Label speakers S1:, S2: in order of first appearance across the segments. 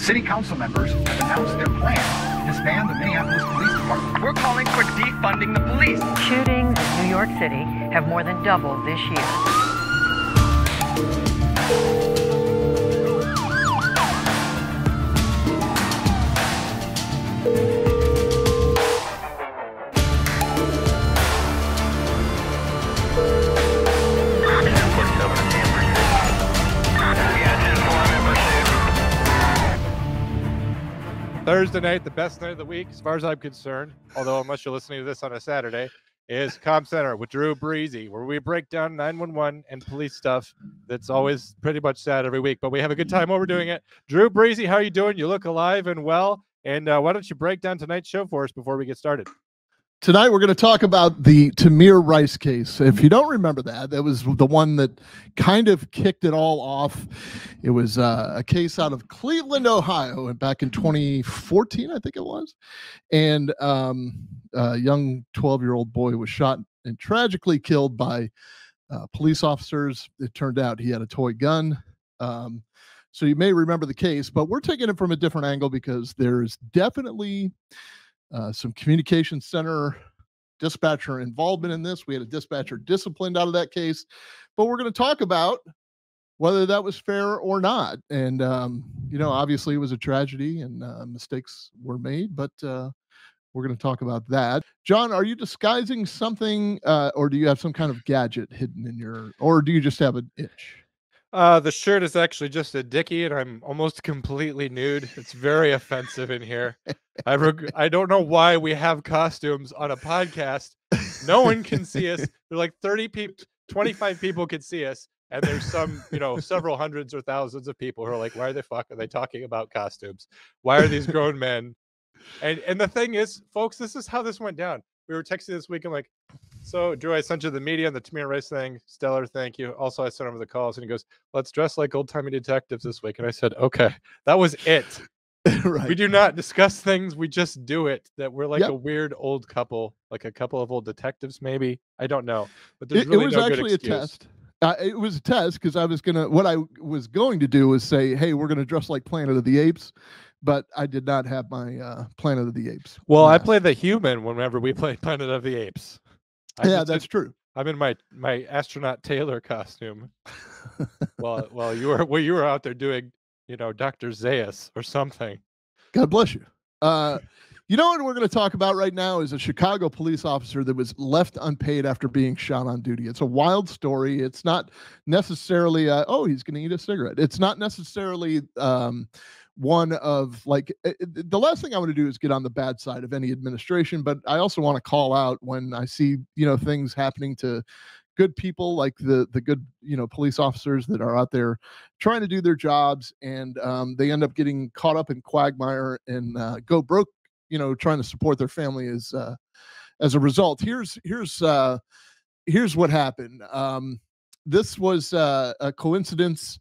S1: City council members have announced their plan to disband the Minneapolis Police Department.
S2: We're calling for defunding the police.
S3: Shootings in New York City have more than doubled this year.
S4: Thursday night, the best night of the week, as far as I'm concerned, although unless you're listening to this on a Saturday, is Comm Center with Drew Breasy, where we break down 911 and police stuff that's always pretty much sad every week, but we have a good time over doing it. Drew Breasy, how are you doing? You look alive and well. And uh, why don't you break down tonight's show for us before we get started?
S5: Tonight, we're going to talk about the Tamir Rice case. If you don't remember that, that was the one that kind of kicked it all off. It was uh, a case out of Cleveland, Ohio, and back in 2014, I think it was. And um, a young 12 year old boy was shot and tragically killed by uh, police officers. It turned out he had a toy gun. Um, so you may remember the case, but we're taking it from a different angle because there's definitely uh, some communication center dispatcher involvement in this. We had a dispatcher disciplined out of that case, but we're going to talk about whether that was fair or not. And, um, you know, obviously it was a tragedy and uh, mistakes were made, but uh, we're going to talk about that. John, are you disguising something uh, or do you have some kind of gadget hidden in your, or do you just have an itch?
S4: Uh, the shirt is actually just a dickie, and I'm almost completely nude. It's very offensive in here. I reg- I don't know why we have costumes on a podcast. No one can see us. There's like 30 people, 25 people can see us, and there's some, you know, several hundreds or thousands of people who are like, "Why the fuck are they talking about costumes? Why are these grown men?" And and the thing is, folks, this is how this went down. We were texting this week. I'm like, so Drew, I sent you the media and the Tamir Rice thing. Stellar, thank you. Also, I sent over the calls, and he goes, "Let's dress like old timey detectives this week." And I said, "Okay, that was it.
S5: right.
S4: We do not discuss things; we just do it. That we're like
S5: Yep.
S4: a weird old couple, like a couple of old detectives, maybe. I don't know, but there's
S5: it, it was
S4: no
S5: actually a test. Uh, it was a test because I was gonna. What I was going to do was say, "Hey, we're gonna dress like Planet of the Apes," but I did not have my uh, Planet of the Apes.
S4: Well, I play the human whenever we play Planet of the Apes. I
S5: Yeah, that's
S4: did-
S5: true.
S4: I'm in my my astronaut Taylor costume. while while you were while you were out there doing, you know, Doctor Zaius or something.
S5: God bless you. Uh, you know what we're going to talk about right now is a Chicago police officer that was left unpaid after being shot on duty. It's a wild story. It's not necessarily, uh, oh, he's going to eat a cigarette. It's not necessarily um, one of like uh, uh, the last thing I want to do is get on the bad side of any administration, but I also want to call out when I see you know things happening to good people like the the good you know police officers that are out there trying to do their jobs and um, they end up getting caught up in quagmire and uh, go broke you know trying to support their family as uh, as a result. Here's here's uh here's what happened. Um this was uh, a coincidence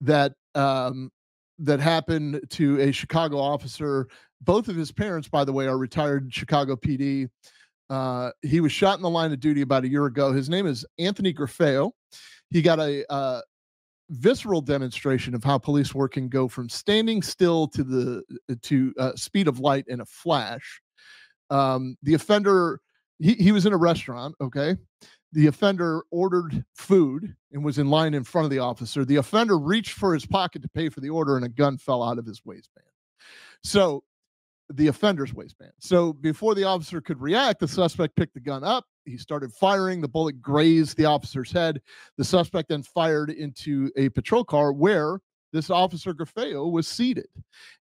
S5: that um that happened to a chicago officer both of his parents by the way are retired chicago pd uh, he was shot in the line of duty about a year ago. His name is Anthony Grafeo. He got a uh, visceral demonstration of how police work can go from standing still to the to uh, speed of light in a flash. Um, the offender, he, he was in a restaurant. Okay, the offender ordered food and was in line in front of the officer. The offender reached for his pocket to pay for the order, and a gun fell out of his waistband. So the offender's waistband. So before the officer could react, the suspect picked the gun up. He started firing. The bullet grazed the officer's head. The suspect then fired into a patrol car where this officer Grafeo was seated.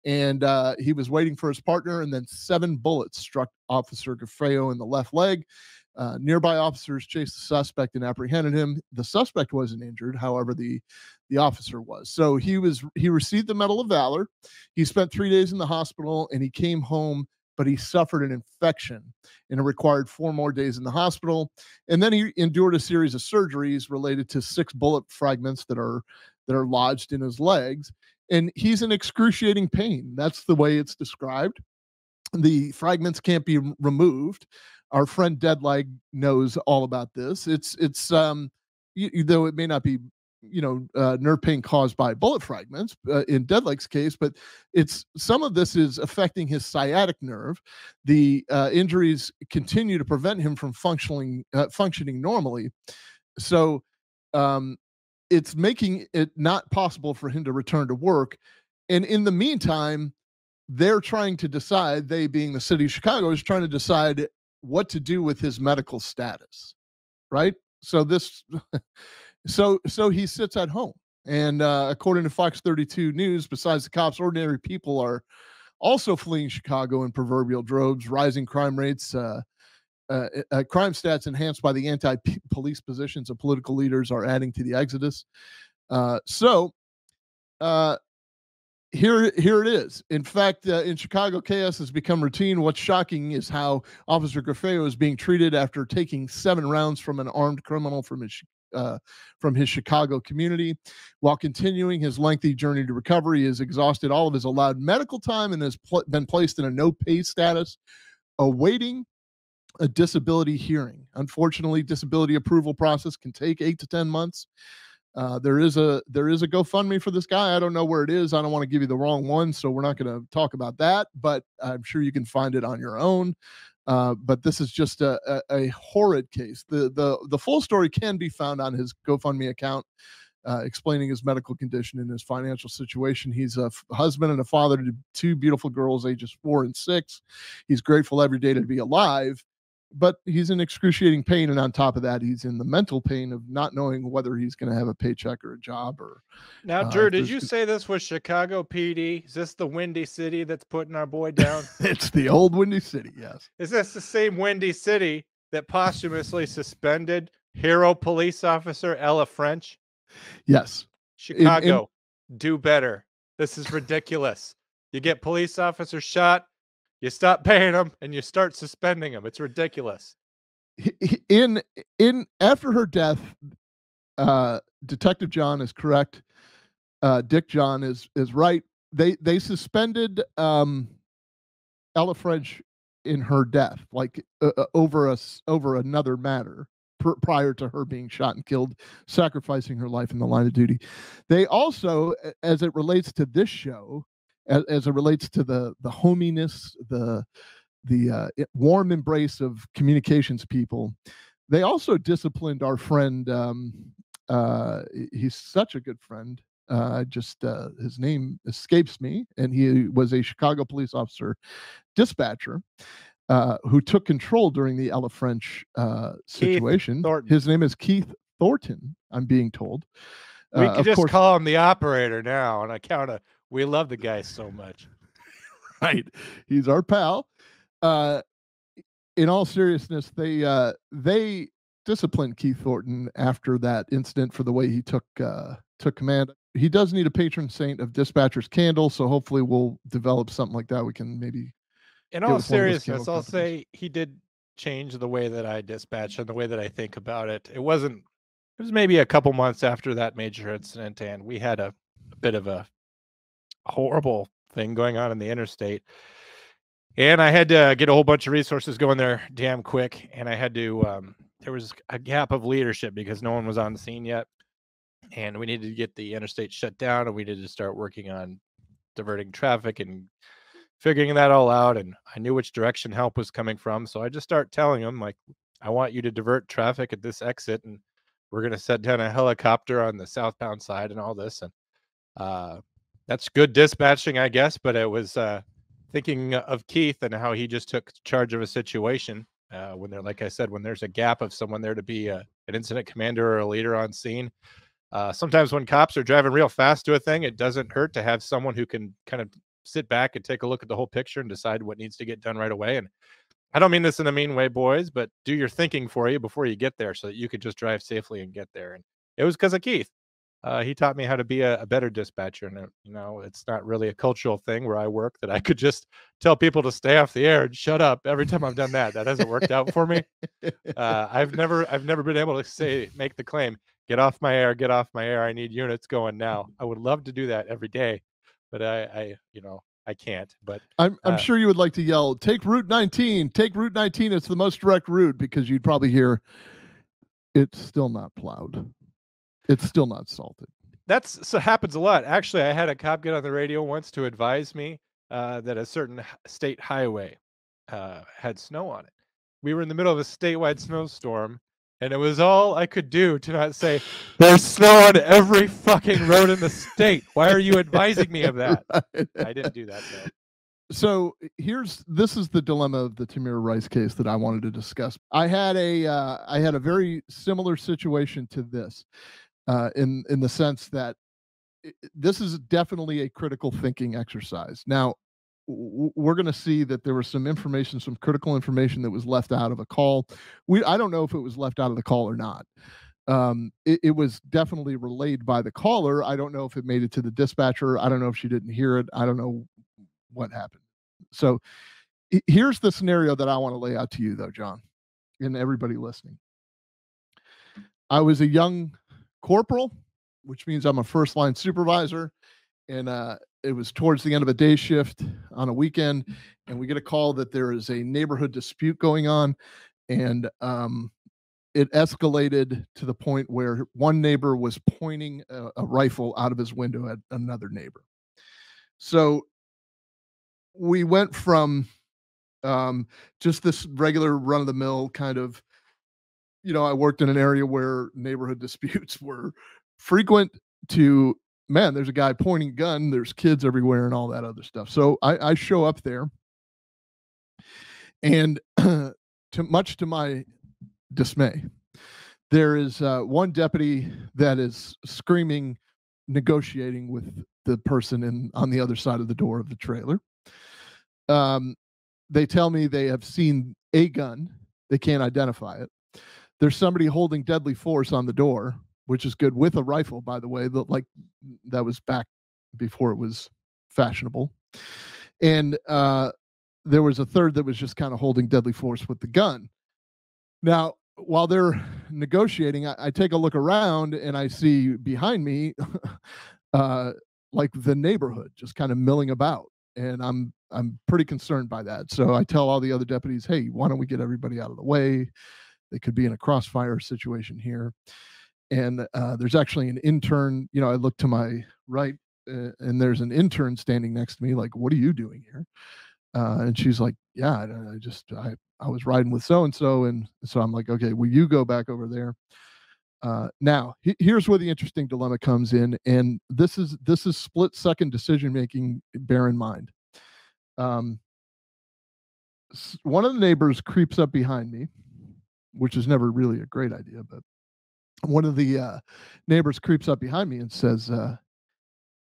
S5: And uh, he was waiting for his partner, and then seven bullets struck Officer Grafeo in the left leg. Uh, nearby officers chased the suspect and apprehended him. The suspect wasn't injured, however, the the officer was. So he was he received the Medal of Valor. He spent three days in the hospital and he came home, but he suffered an infection and it required four more days in the hospital. And then he endured a series of surgeries related to six bullet fragments that are that are lodged in his legs. And he's in excruciating pain. That's the way it's described. The fragments can't be removed. Our friend Deadleg knows all about this. It's it's um you, though it may not be you know uh, nerve pain caused by bullet fragments uh, in Deadleg's case, but it's some of this is affecting his sciatic nerve. The uh, injuries continue to prevent him from functioning uh, functioning normally. So um, it's making it not possible for him to return to work. And in the meantime, they're trying to decide, they being the city of Chicago, is trying to decide what to do with his medical status. Right. So this so so he sits at home. And uh, according to Fox 32 News, besides the cops, ordinary people are also fleeing Chicago in proverbial droves, rising crime rates, uh, uh, uh, crime stats enhanced by the anti-police positions of political leaders are adding to the exodus. Uh, so uh, here, here it is. In fact, uh, in Chicago, chaos has become routine. What's shocking is how Officer Grafeo is being treated after taking seven rounds from an armed criminal from his uh, from his Chicago community. While continuing his lengthy journey to recovery, he has exhausted all of his allowed medical time and has pl- been placed in a no pay status, awaiting a disability hearing. Unfortunately, disability approval process can take eight to ten months. Uh, there is a there is a GoFundMe for this guy. I don't know where it is. I don't want to give you the wrong one, so we're not going to talk about that. But I'm sure you can find it on your own. Uh, but this is just a, a, a, horrid case. The the the full story can be found on his GoFundMe account, uh, explaining his medical condition and his financial situation. He's a f- husband and a father to two beautiful girls, ages four and six. He's grateful every day to be alive but he's in excruciating pain and on top of that he's in the mental pain of not knowing whether he's going to have a paycheck or a job or
S4: now uh, drew did you say this was chicago pd is this the windy city that's putting our boy down?
S5: It's the old windy city yes.
S4: Is this the same windy city that posthumously suspended hero police officer ella french?
S5: Yes.
S4: Chicago in, in... do better. This is ridiculous. You get police officer shot you stop paying them and you start suspending them. It's ridiculous.
S5: In in after her death, uh, Detective John is correct. Uh, Dick John is is right. They they suspended um, Ella French in her death, like uh, uh over us over another matter pr- prior to her being shot and killed, sacrificing her life in the line of duty. They also, as it relates to this show, as, as it relates to the the hominess, the the uh, warm embrace of communications people. They also disciplined our friend. Um, uh, he's such a good friend. Uh, just uh, his name escapes me, and he was a Chicago police officer, dispatcher, uh, who took control during the Ella French uh, situation. His name is Keith Thornton. I'm being told.
S4: We can just course, call him the operator now on account of we love the guy so much.
S5: right. He's our pal. Uh, in all seriousness, they uh, they disciplined Keith Thornton after that incident for the way he took uh, took command. He does need a patron saint of dispatcher's candle, so hopefully we'll develop something like that. We can maybe.
S4: In all seriousness, I'll say he did change the way that I dispatch and the way that I think about it. It wasn't. It was maybe a couple months after that major incident, and we had a, a bit of a horrible thing going on in the interstate. And I had to get a whole bunch of resources going there damn quick. And I had to, um, there was a gap of leadership because no one was on the scene yet. And we needed to get the interstate shut down and we needed to start working on diverting traffic and figuring that all out. And I knew which direction help was coming from. So I just start telling them, like, I want you to divert traffic at this exit. And we're going to set down a helicopter on the southbound side and all this. And uh, that's good dispatching, I guess. But it was uh, thinking of Keith and how he just took charge of a situation uh, when they're, like I said, when there's a gap of someone there to be a, an incident commander or a leader on scene. Uh, sometimes when cops are driving real fast to a thing, it doesn't hurt to have someone who can kind of sit back and take a look at the whole picture and decide what needs to get done right away. And I don't mean this in a mean way, boys, but do your thinking for you before you get there so that you could just drive safely and get there. And it was because of Keith uh, he taught me how to be a, a, better dispatcher. And, uh, you know, it's not really a cultural thing where I work that I could just tell people to stay off the air and shut up every time I've done that. That hasn't worked out for me. Uh, I've never, I've never been able to say, make the claim, get off my air, get off my air. I need units going now. I would love to do that every day, but I, I you know, I can't. But
S5: I'm, I'm uh, sure you would like to yell, take Route 19, take Route 19. It's the most direct route because you'd probably hear it's still not plowed. It's still not salted.
S4: That's so happens a lot. Actually, I had a cop get on the radio once to advise me uh, that a certain state highway uh, had snow on it. We were in the middle of a statewide snowstorm, and it was all I could do to not say, "There's snow on every fucking road in the state." Why are you advising me of that? I didn't do that though.
S5: so here's this is the dilemma of the Tamir Rice case that I wanted to discuss. I had a uh, I had a very similar situation to this, uh, in in the sense that i- i- this is definitely a critical thinking exercise. Now we're going to see that there was some information, some critical information that was left out of a call. We I don't know if it was left out of the call or not. Um, it, it was definitely relayed by the caller. I don't know if it made it to the dispatcher. I don't know if she didn't hear it. I don't know what happened. So here's the scenario that I want to lay out to you, though, John, and everybody listening. I was a young corporal, which means I'm a first line supervisor, and uh, it was towards the end of a day shift on a weekend, and we get a call that there is a neighborhood dispute going on, and um, it escalated to the point where one neighbor was pointing a, a rifle out of his window at another neighbor. So we went from um, just this regular run of the mill kind of, you know, I worked in an area where neighborhood disputes were frequent to, man, there's a guy pointing a gun, there's kids everywhere and all that other stuff. So I, I show up there and to much to my dismay, there is uh, one deputy that is screaming, negotiating with the person in on the other side of the door of the trailer. Um, they tell me they have seen a gun. They can't identify it. There's somebody holding deadly force on the door, which is good with a rifle, by the way. That like that was back before it was fashionable. And uh, there was a third that was just kind of holding deadly force with the gun. Now, while they're negotiating, I, I take a look around and I see behind me, uh, like the neighborhood just kind of milling about, and I'm I'm pretty concerned by that. So I tell all the other deputies, hey, why don't we get everybody out of the way? They could be in a crossfire situation here. And uh, there's actually an intern. You know, I look to my right, uh, and there's an intern standing next to me. Like, what are you doing here? Uh, and she's like, yeah, I, I just I I was riding with so and so, and so I'm like, okay, will you go back over there? Uh, now, he- here's where the interesting dilemma comes in, and this is this is split second decision making. Bear in mind, um, one of the neighbors creeps up behind me, which is never really a great idea, but one of the uh, neighbors creeps up behind me and says, uh,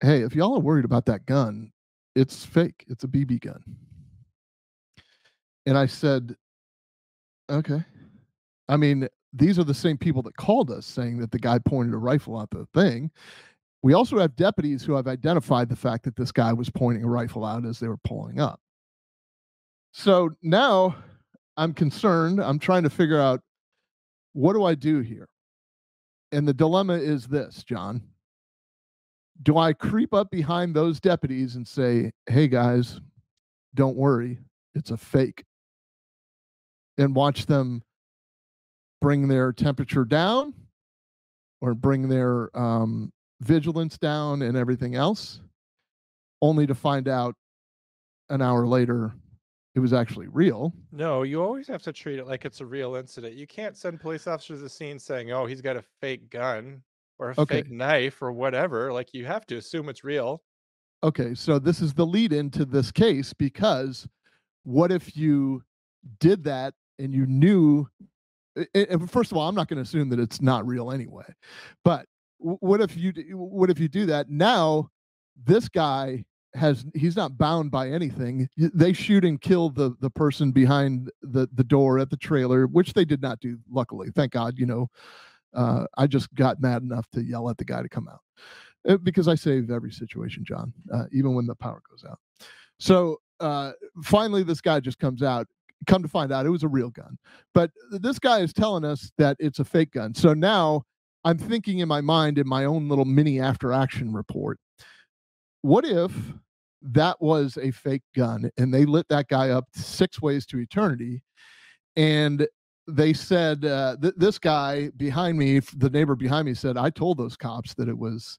S5: "Hey, if y'all are worried about that gun, it's fake. It's a BB gun." And I said, "Okay." I mean, these are the same people that called us saying that the guy pointed a rifle out the thing. We also have deputies who have identified the fact that this guy was pointing a rifle out as they were pulling up. So now I'm concerned. I'm trying to figure out what do I do here? And the dilemma is this, John. Do I creep up behind those deputies and say, hey guys, don't worry, it's a fake? And watch them bring their temperature down or bring their um, vigilance down and everything else, only to find out an hour later it was actually real.
S4: No, you always have to treat it like it's a real incident. You can't send police officers to the scene saying, "Oh, he's got a fake gun or a
S5: Okay.
S4: fake knife or whatever." Like you have to assume it's real.
S5: Okay, so this is the lead into this case because what if you did that and you knew? a- a- and First of all, I'm not going to assume that it's not real anyway. But what if you what if you do that? Now this guy has he's not bound by anything. They shoot and kill the the person behind the the door at the trailer, which they did not do. Luckily, thank God. You know, uh, I just got mad enough to yell at the guy to come out uh, because I save every situation, John, uh, even when the power goes out. So uh, finally, this guy just comes out. Come to find out, it was a real gun. But this guy is telling us that it's a fake gun. So now I'm thinking in my mind, in my own little mini after action report, what if that was a fake gun and they lit that guy up six ways to eternity? And they said uh, th- this guy behind me, the neighbor behind me, said I told those cops that it was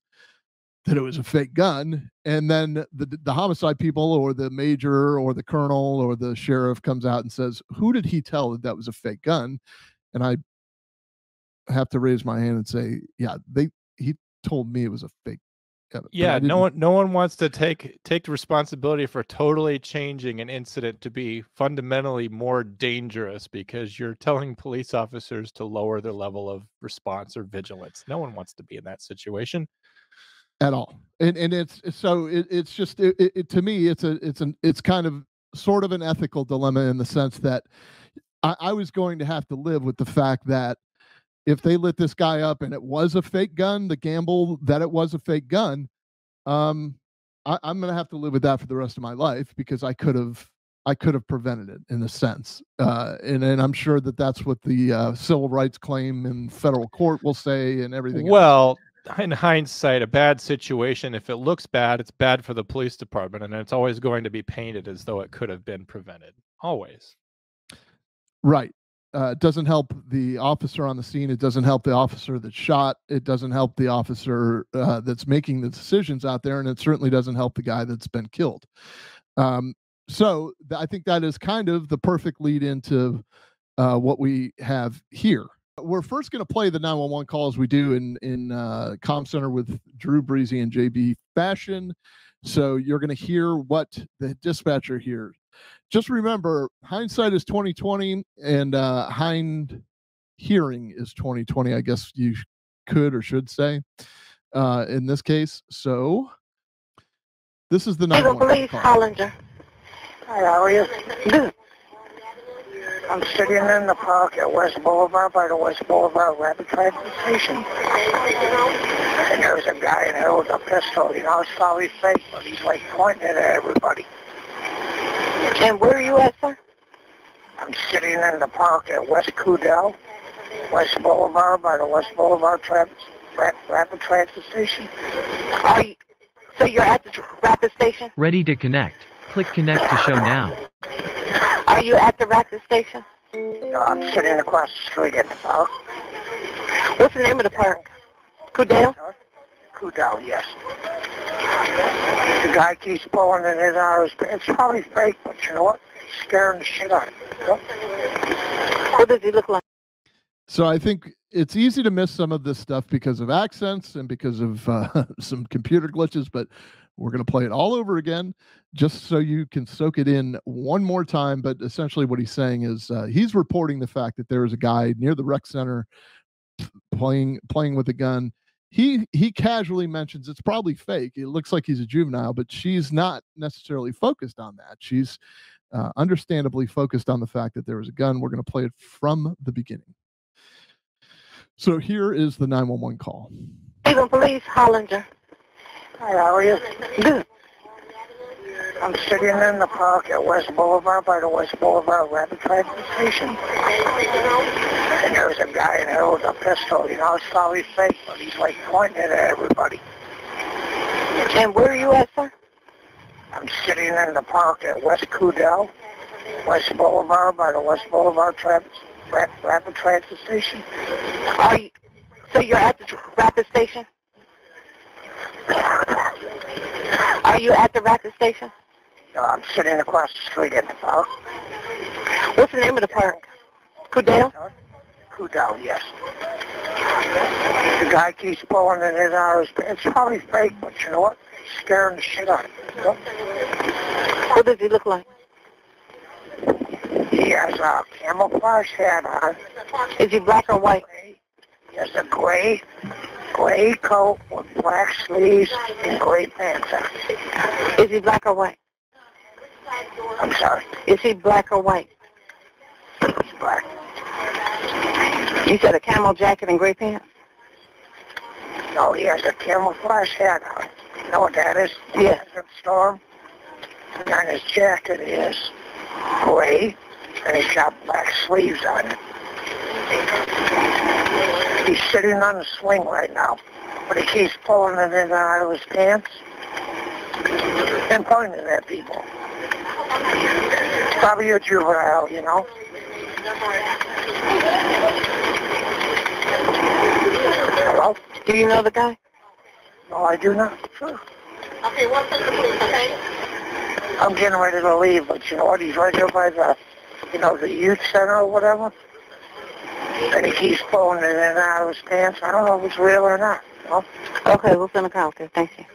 S5: that it was a fake gun, and then the the homicide people or the major or the colonel or the sheriff comes out and says, "Who did he tell that that was a fake gun?" And I have to raise my hand and say, "Yeah, they he told me it was a fake." Gun, but I
S4: Yeah, no one no one wants to take take responsibility for totally changing an incident to be fundamentally more dangerous because you're telling police officers to lower their level of response or vigilance. No one wants to be in that situation.
S5: at all and and it's so it, it's just it, it, it- to me it's a it's an it's kind of sort of an ethical dilemma in the sense that I, I was going to have to live with the fact that if they lit this guy up and it was a fake gun the gamble that it was a fake gun um I, i'm going to have to live with that for the rest of my life because i could have i could have prevented it in a sense uh and, and i'm sure that that's what the uh, civil rights claim in federal court will say and everything else.
S4: Well, in hindsight, a bad situation, if it looks bad, it's bad for the police department, and it's always going to be painted as though it could have been prevented. Always.
S5: Right. Uh, it doesn't help the officer on the scene. It doesn't help the officer that's shot. It doesn't help the officer uh, that's making the decisions out there, and it certainly doesn't help the guy that's been killed. Um, so th- I think that is kind of the perfect lead into uh, what we have here. We're first going to play the 911 call as we do in in uh, Comm Center with Drew Breasy and JB Fashion. So you're going to hear what the dispatcher hears just remember hindsight is 2020 and uh hind hearing is 2020 i guess you could or should say uh in this case so this is the
S6: Civil
S5: 911
S6: Police. Hollinger.
S7: Hi, how are you? I'm sitting in the park at West Boulevard by the West Boulevard Rapid Transit Station. And there's a guy in there with a pistol. You know, it's probably fake, but he's like pointing it at everybody.
S6: And where are you at, sir?
S7: I'm sitting in the park at West Cudell, West Boulevard by the West Boulevard Trans- Rap- Rapid Transit Station.
S6: Are you, so you're at the tr- rapid station?
S8: Ready to connect. Click connect to show now.
S6: Are you at the rapid station?
S7: No, I'm sitting across the street at the park.
S6: What's the name of the park? Cudell?
S7: Cudell, yes. The guy keeps pulling it in out of his pants. It's probably fake, but you know what? He's scaring the shit out of me. you know?
S6: What does he look like?
S5: so i think it's easy to miss some of this stuff because of accents and because of uh, some computer glitches but we're going to play it all over again just so you can soak it in one more time but essentially what he's saying is uh, he's reporting the fact that there is a guy near the rec center playing playing with a gun he he casually mentions it's probably fake it looks like he's a juvenile but she's not necessarily focused on that she's uh, understandably focused on the fact that there was a gun we're going to play it from the beginning so here is the 911 call
S6: Cleveland Police, Hollinger.
S7: Hi, how are you?
S6: Good.
S7: I'm sitting in the park at West Boulevard by the West Boulevard Rapid Transit Station. And there's a guy in there with a pistol. You know, it's probably fake, but he's like pointing it at everybody.
S6: And where are you at, sir?
S7: I'm sitting in the park at West Cudell, West Boulevard by the West Boulevard Trans- Rapid Transit Station.
S6: Are you, so you're at the rapid station? Are you at the rapid station?
S7: I'm sitting across the street at the park.
S6: What's the name of the park? Cudell?
S7: Cudell, yes. The guy keeps pulling it in out of his pants. It's probably fake, but you know what? He's scaring the shit out of me. you know?
S6: What does he look like?
S7: He has a camouflage hat on.
S6: Is he black or white?
S7: He has a gray, gray coat with black sleeves and gray pants on.
S6: Is he black or white?
S7: I'm sorry,
S6: Is he black or white?
S7: he's black.
S6: You said a camel jacket and gray pants?
S7: No, he has a camouflage hat on. You know what that is? Desert Storm. And his jacket is gray, and he's got black sleeves on it. He's sitting on a swing right now, but he keeps pulling it in and out of his pants and pointing at people. It's probably a juvenile, you know. Hello?
S6: Do you know the guy?
S7: No, I do not. Sure.
S6: Okay, what's the police, okay?
S7: I'm getting ready to leave, but you know what? He's right there by the, you know, the youth center or whatever. And he keeps pulling it in and out of his pants. I don't know if it's real or not. You know?
S6: Okay, we'll send a call, okay, thank you.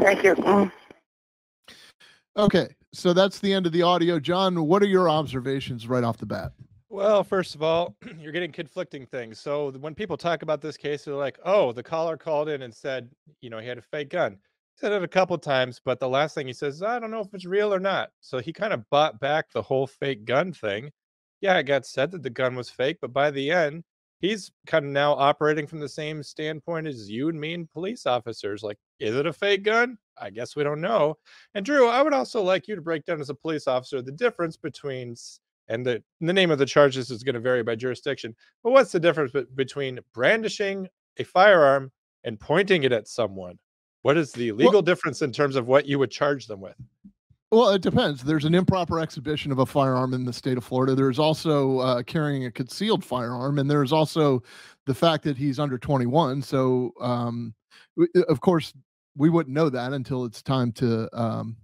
S7: Thank you.
S6: Mm.
S5: Okay, so that's the end of the audio. John, what are your observations right off the bat?
S4: Well, first of all, you're getting conflicting things. So when people talk about this case, they're like, "Oh, the caller called in and said, you know, he had a fake gun." He said it a couple times, but the last thing he says, "I don't know if it's real or not." So he kind of bought back the whole fake gun thing. Yeah, it got said that the gun was fake, but by the end, he's kind of now operating from the same standpoint as you and me and police officers. Like, is it a fake gun? I guess we don't know. And Drew, I would also like you to break down as a police officer the difference between and the the name of the charges is going to vary by jurisdiction. But what's the difference be- between brandishing a firearm and pointing it at someone? What is the legal difference in terms of what you would charge them with?
S5: Well, it depends. There's an improper exhibition of a firearm in the state of Florida. There's also uh, carrying a concealed firearm, and there's also the fact that he's under 21. So, um, w- uh, of course, we wouldn't know that until it's time to, um,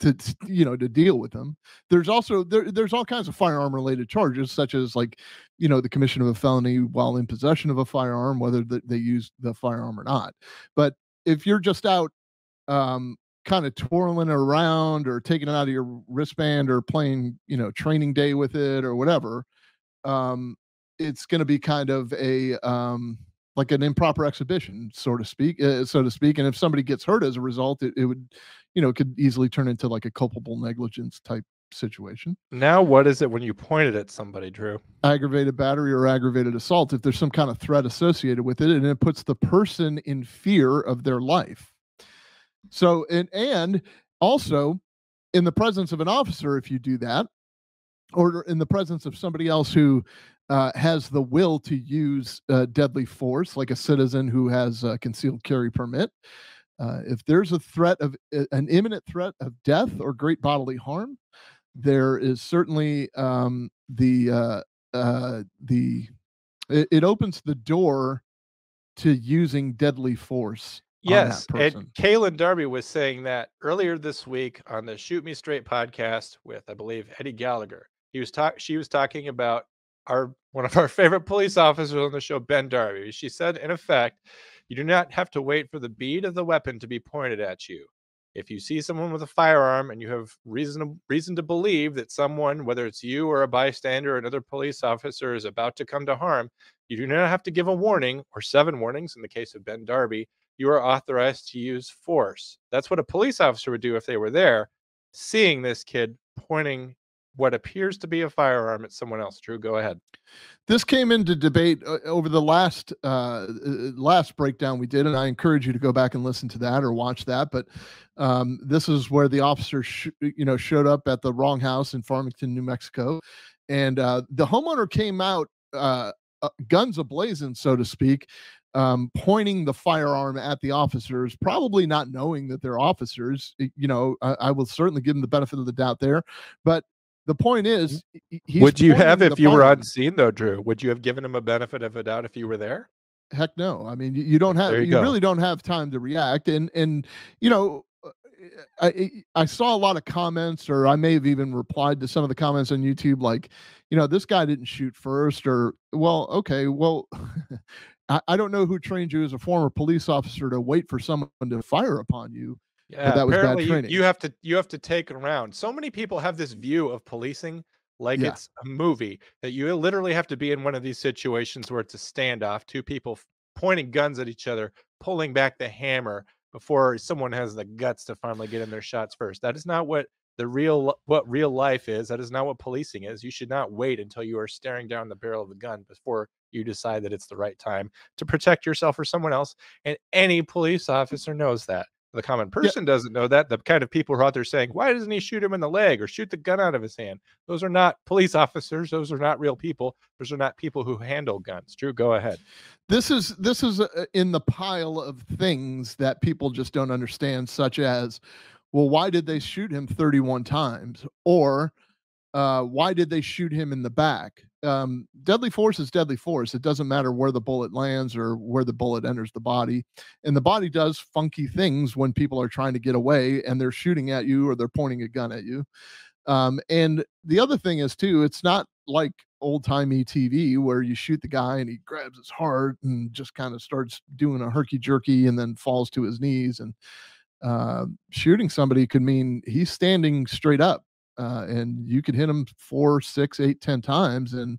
S5: to you know, to deal with him. There's also there, there's all kinds of firearm related charges, such as like, you know, the commission of a felony while in possession of a firearm, whether th- they use the firearm or not. But if you're just out um, kind of twirling around or taking it out of your wristband or playing, you know, training day with it or whatever, um, it's going to be kind of a um, like an improper exhibition, so to speak, uh, so to speak. And if somebody gets hurt as a result, it, it would, you know, could easily turn into like a culpable negligence type situation.
S4: Now, what is it when you point it at somebody, Drew?
S5: Aggravated battery or aggravated assault, if there's some kind of threat associated with it, and it puts the person in fear of their life. So, and and also in the presence of an officer, if you do that, or in the presence of somebody else who uh, has the will to use uh, deadly force, like a citizen who has a concealed carry permit, uh, if there's a threat of uh, an imminent threat of death or great bodily harm, there is certainly um, the uh, uh, the it, it opens the door to using deadly force.
S4: Yes, and Kaylin Darby was saying that earlier this week on the Shoot Me Straight podcast with, I believe, Eddie Gallagher. He was talk. She was talking about our one of our favorite police officers on the show, Ben Darby. She said, in effect, you do not have to wait for the bead of the weapon to be pointed at you. If you see someone with a firearm and you have reason reason to believe that someone, whether it's you or a bystander or another police officer, is about to come to harm, you do not have to give a warning or seven warnings in the case of Ben Darby you are authorized to use force. That's what a police officer would do if they were there, seeing this kid pointing what appears to be a firearm at someone else. Drew, go ahead.
S5: this came into debate uh, over the last uh, uh, last breakdown we did, and I encourage you to go back and listen to that or watch that. But um, this is where the officer, sh- you know, showed up at the wrong house in Farmington, New Mexico, and uh, the homeowner came out uh, uh, guns ablazing, so to speak, um, pointing the firearm at the officers, probably not knowing that they're officers. You know, I, I will certainly give them the benefit of the doubt there, but. The point is, he's
S4: Would you have if you were
S5: firearm.
S4: on scene though, Drew? Would you have given him a benefit of a doubt if you were there?
S5: heck no i mean you, you don't have
S4: There
S5: you,
S4: you
S5: really don't have time to react and and you know uh, I I saw a lot of comments or i may have even replied to some of the comments on youtube like you know this guy didn't shoot first or well okay well I, I don't know who trained you as a former police officer to wait for someone to fire upon you
S4: Yeah,
S5: that was bad training.
S4: You, have to you have to take around. So many people have this view of policing like
S5: Yeah.
S4: it's a movie that you literally have to be in one of these situations where it's a standoff, two people pointing guns at each other, pulling back the hammer before someone has the guts to finally get in their shots first. That is not what the real what real life is. That is not what policing is. You should not wait until you are staring down the barrel of the gun before you decide that it's the right time to protect yourself or someone else. And any police officer knows that. The common person doesn't know that. The kind of people who are out there saying, why doesn't he shoot him in the leg or shoot the gun out of his hand? Those are not police officers. Those are not real people. Those are not people who handle guns. Drew, go ahead.
S5: this is this is uh, in the pile of things that people just don't understand such as well why did they shoot him 31 times or uh, why did they shoot him in the back um, deadly force is deadly force. It doesn't matter where the bullet lands or where the bullet enters the body. And the body does funky things when people are trying to get away and they're shooting at you or they're pointing a gun at you. Um, and the other thing is too, it's not like old timey TV where you shoot the guy and he grabs his heart and just kind of starts doing a herky jerky and then falls to his knees. And uh, shooting somebody could mean he's standing straight up uh, and you could hit him four, six, eight, ten times and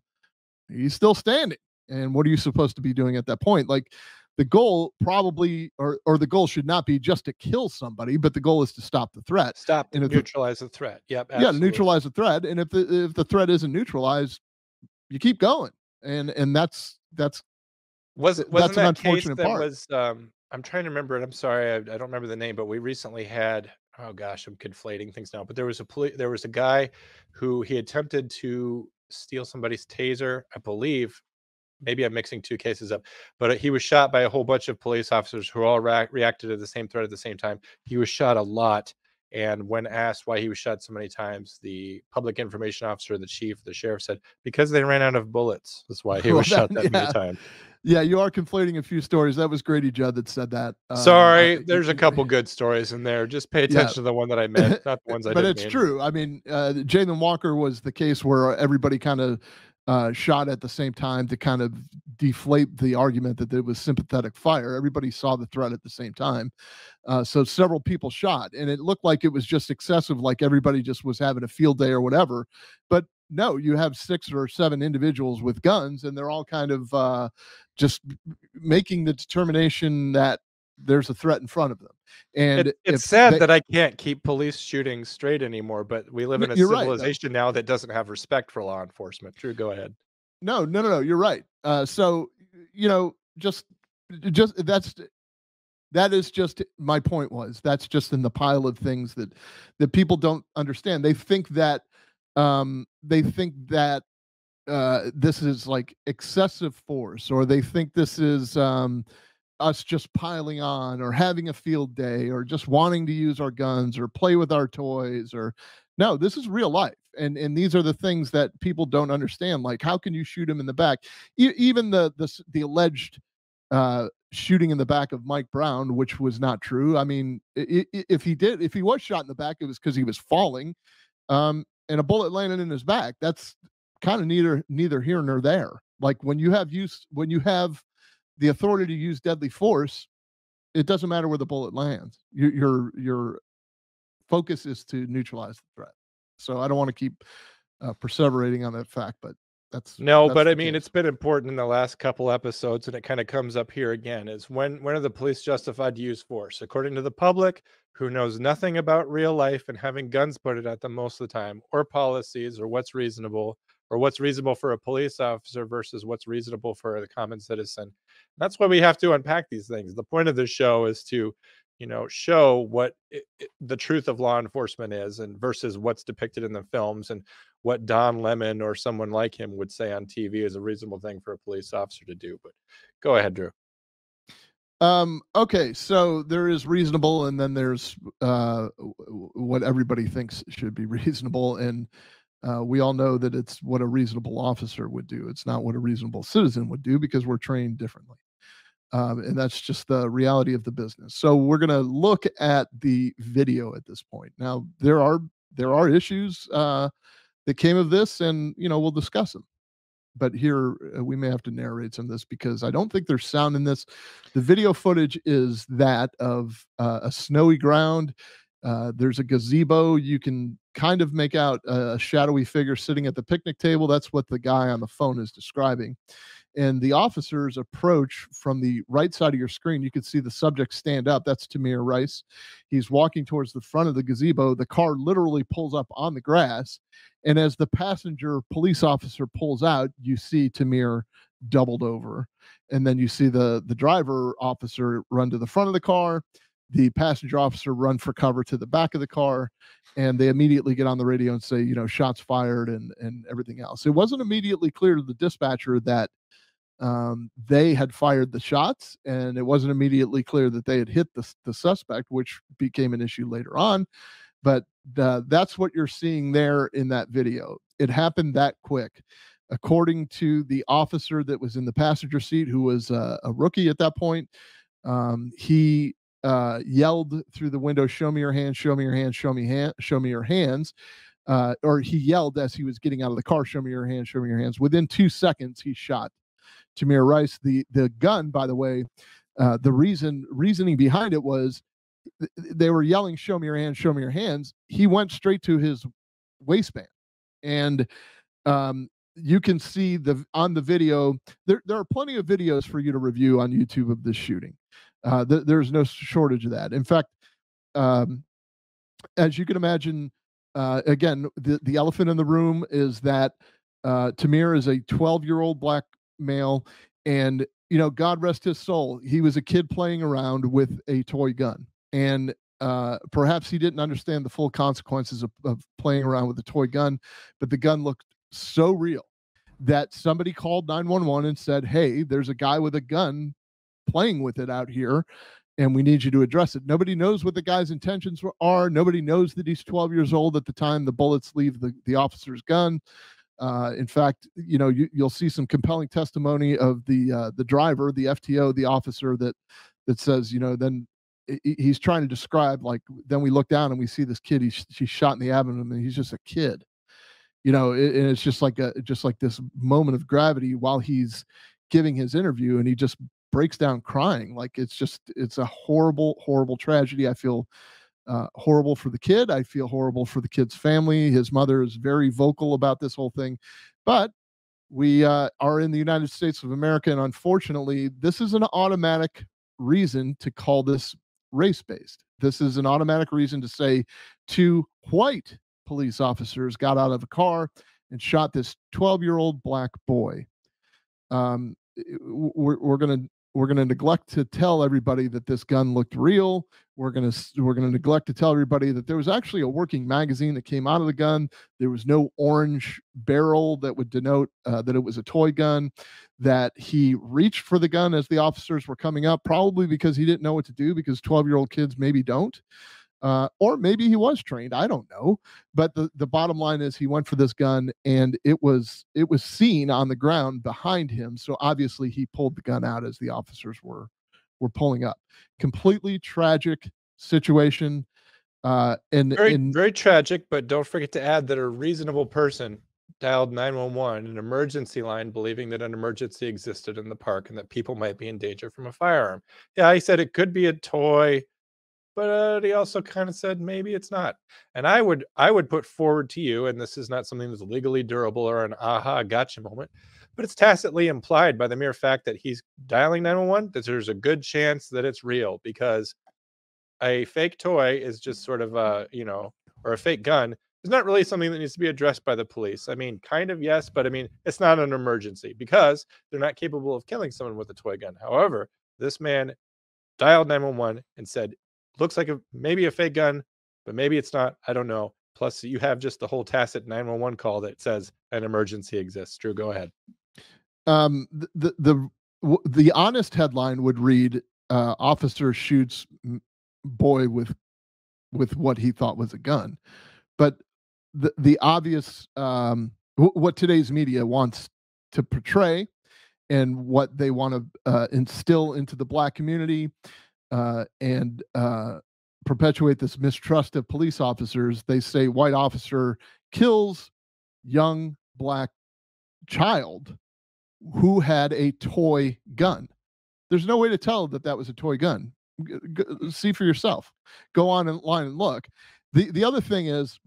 S5: he's still standing. And what are you supposed to be doing at that point? Like the goal probably or or the goal should not be just to kill somebody, but the goal is to stop the threat.
S4: Stop
S5: And if the-
S4: neutralize the threat. Yep.
S5: Yeah, neutralize the threat. And if the if the threat isn't neutralized, you keep going. And and that's that's
S4: Was it wasn't
S5: that's an
S4: that case
S5: unfortunate
S4: that
S5: part.
S4: was um I'm trying to remember it. I'm sorry, I, I don't remember the name, but we recently had oh gosh, I'm conflating things now. But there was a poli- there was a guy who he attempted to steal somebody's taser, I believe. Maybe I'm mixing two cases up, but he was shot by a whole bunch of police officers who all ra- reacted to the same threat at the same time. He was shot a lot, and when asked why he was shot so many times, the public information officer, the chief, the sheriff said because they ran out of bullets. That's why he
S5: Well,
S4: was shot
S5: that-
S4: that many times.
S5: Yeah, you are conflating a few stories. That was Grady Judd that said that. Um,
S4: Sorry, there's a couple good stories in there. Just pay attention to the one that I meant, not the ones I
S5: but it's
S4: mean.
S5: true. I mean, uh, Jayland Walker was the case where everybody kind of uh, shot at the same time to kind of deflate the argument that it was sympathetic fire. Everybody saw the threat at the same time. Uh, so several people shot, and it looked like it was just excessive, like everybody just was having a field day or whatever. But no, you have six or seven individuals with guns, and they're all kind of uh, just making the determination that there's a threat in front of them. And
S4: It, it's sad
S5: they-
S4: that I can't keep police shootings straight anymore, but we live in a
S5: you're right,
S4: civilization now that doesn't have respect for law enforcement. True, go ahead.
S5: No, no, no, no. You're right. Uh, so you know, just, just that's that is just my point. Was that's just in the pile of things that that people don't understand. They think that um, they think that uh, this is like excessive force, or they think this is um, us just piling on, or having a field day, or just wanting to use our guns, or play with our toys, or no, this is real life, and and these are the things that people don't understand. Like, how can you shoot him in the back? E- even the the the alleged uh, shooting in the back of Mike Brown, which was not true. I mean, i- i- if he did, if he was shot in the back, it was because he was falling, um, and a bullet landed in his back. That's kind of neither neither here nor there. Like when you have use when you have the authority to use deadly force, it doesn't matter where the bullet lands. Your your your focus is to neutralize the threat. So I don't want to keep uh, perseverating on that fact, but that's
S4: No,
S5: that's
S4: but I mean,
S5: case.
S4: it's been important in the last couple episodes, and it kind of comes up here again. Is when when are the police justified to use force? According to the public, who knows nothing about real life and having guns pointed at them most of the time, or policies, or what's reasonable, or what's reasonable for a police officer versus what's reasonable for the common citizen. That's why we have to unpack these things. The point of this show is to, you know, show what i i- the truth of law enforcement is, and versus what's depicted in the films and what Don Lemon or someone like him would say on TV is a reasonable thing for a police officer to do. But go ahead, Drew.
S5: Um, okay, so there is reasonable, and then there's uh, what everybody thinks should be reasonable, and uh, we all know that it's what a reasonable officer would do. It's not what a reasonable citizen would do because we're trained differently, um, and that's just the reality of the business. So we're going to look at the video at this point. Now there are there are issues uh, that came of this, and you know we'll discuss them but here uh, we may have to narrate some of this because I don't think there's sound in this. The video footage is that of uh, a snowy ground. Uh, there's a gazebo. You can kind of make out a shadowy figure sitting at the picnic table. That's what the guy on the phone is describing. And the officers approach from the right side of your screen. You can see the subject stand up. That's Tamir Rice. He's walking towards the front of the gazebo. The car literally pulls up on the grass. And as the passenger police officer pulls out, you see Tamir doubled over. And then you see the, the driver officer run to the front of the car, the passenger officer run for cover to the back of the car, and they immediately get on the radio and say, you know, shots fired and, and everything else. It wasn't immediately clear to the dispatcher that um, they had fired the shots, and it wasn't immediately clear that they had hit the, the suspect, which became an issue later on but uh, that's what you're seeing there in that video. It happened that quick. According to the officer that was in the passenger seat, who was uh, a rookie at that point, um, he uh, yelled through the window, "Show me your hands! Show me your hands! Show me hand! Show me your hands!" Uh, or he yelled as he was getting out of the car, "Show me your hands! Show me your hands!" Within two seconds, he shot Tamir Rice. The the gun, by the way, uh, the reason reasoning behind it was th- they were yelling, "Show me your hands! Show me your hands!" He went straight to his waistband, and um, you can see the on the video. There there are plenty of videos for you to review on YouTube of this shooting. Uh, th- there's no shortage of that. In fact, um, as you can imagine, uh, again, the the elephant in the room is that uh, Tamir is a 12 year old black male, and you know, God rest his soul, he was a kid playing around with a toy gun, and uh, perhaps he didn't understand the full consequences of, of playing around with a toy gun, but the gun looked so real that somebody called 911 and said, "Hey, there's a guy with a gun playing with it out here." And we need you to address it. Nobody knows what the guy's intentions are. Nobody knows that he's 12 years old at the time the bullets leave the, the officer's gun. Uh, in fact, you know, you, you'll see some compelling testimony of the uh, the driver, the FTO, the officer that that says, you know, then he- he- he's trying to describe like then we look down and we see this kid he's she's shot in the abdomen and he's just a kid. You know and it's just like a just like this moment of gravity while he's giving his interview and he just breaks down crying. Like it's just it's a horrible horrible tragedy. I feel uh, horrible for the kid. I feel horrible for the kid's family. His mother is very vocal about this whole thing. But we uh, are in the united states of america and unfortunately this is an automatic reason to call this race based this is an automatic reason to say two white police officers got out of a car and shot this 12 year old black boy. Um, we're, we're gonna we're gonna neglect to tell everybody that this gun looked real. We're gonna we're gonna neglect to tell everybody that there was actually a working magazine that came out of the gun. There was no orange barrel that would denote uh, that it was a toy gun that he reached for the gun as the officers were coming up probably because he didn't know what to do because 12 year old kids maybe don't uh, or maybe he was trained i don't know but the, the bottom line is he went for this gun and it was it was seen on the ground behind him so obviously he pulled the gun out as the officers were were pulling up completely tragic situation uh and,
S4: Very,
S5: and
S4: very tragic, but don't forget to add that a reasonable person dialed 911, an emergency line, believing that an emergency existed in the park and that people might be in danger from a firearm. Yeah, he said it could be a toy, but uh, he also kind of said maybe it's not. And I would, I would put forward to you, and this is not something that's legally durable or an aha gotcha moment, but it's tacitly implied by the mere fact that he's dialing 911 that there's a good chance that it's real because a fake toy is just sort of a you know or a fake gun is not really something that needs to be addressed by the police i mean kind of yes but i mean it's not an emergency because they're not capable of killing someone with a toy gun however this man dialed 911 and said looks like a maybe a fake gun but maybe it's not i don't know. Plus you have just the whole tacit 911 call that says an emergency exists. Drew go ahead.
S5: Um the the the, w- the honest headline would read uh officer shoots boy with with what he thought was a gun. But the the obvious um wh- what today's media wants to portray and what they want to uh, instill into the black community uh, and uh, perpetuate this mistrust of police officers they say white officer kills young black child who had a toy gun. There's no way to tell that that was a toy gun. G- see for yourself. Go on and line and look. The the other thing is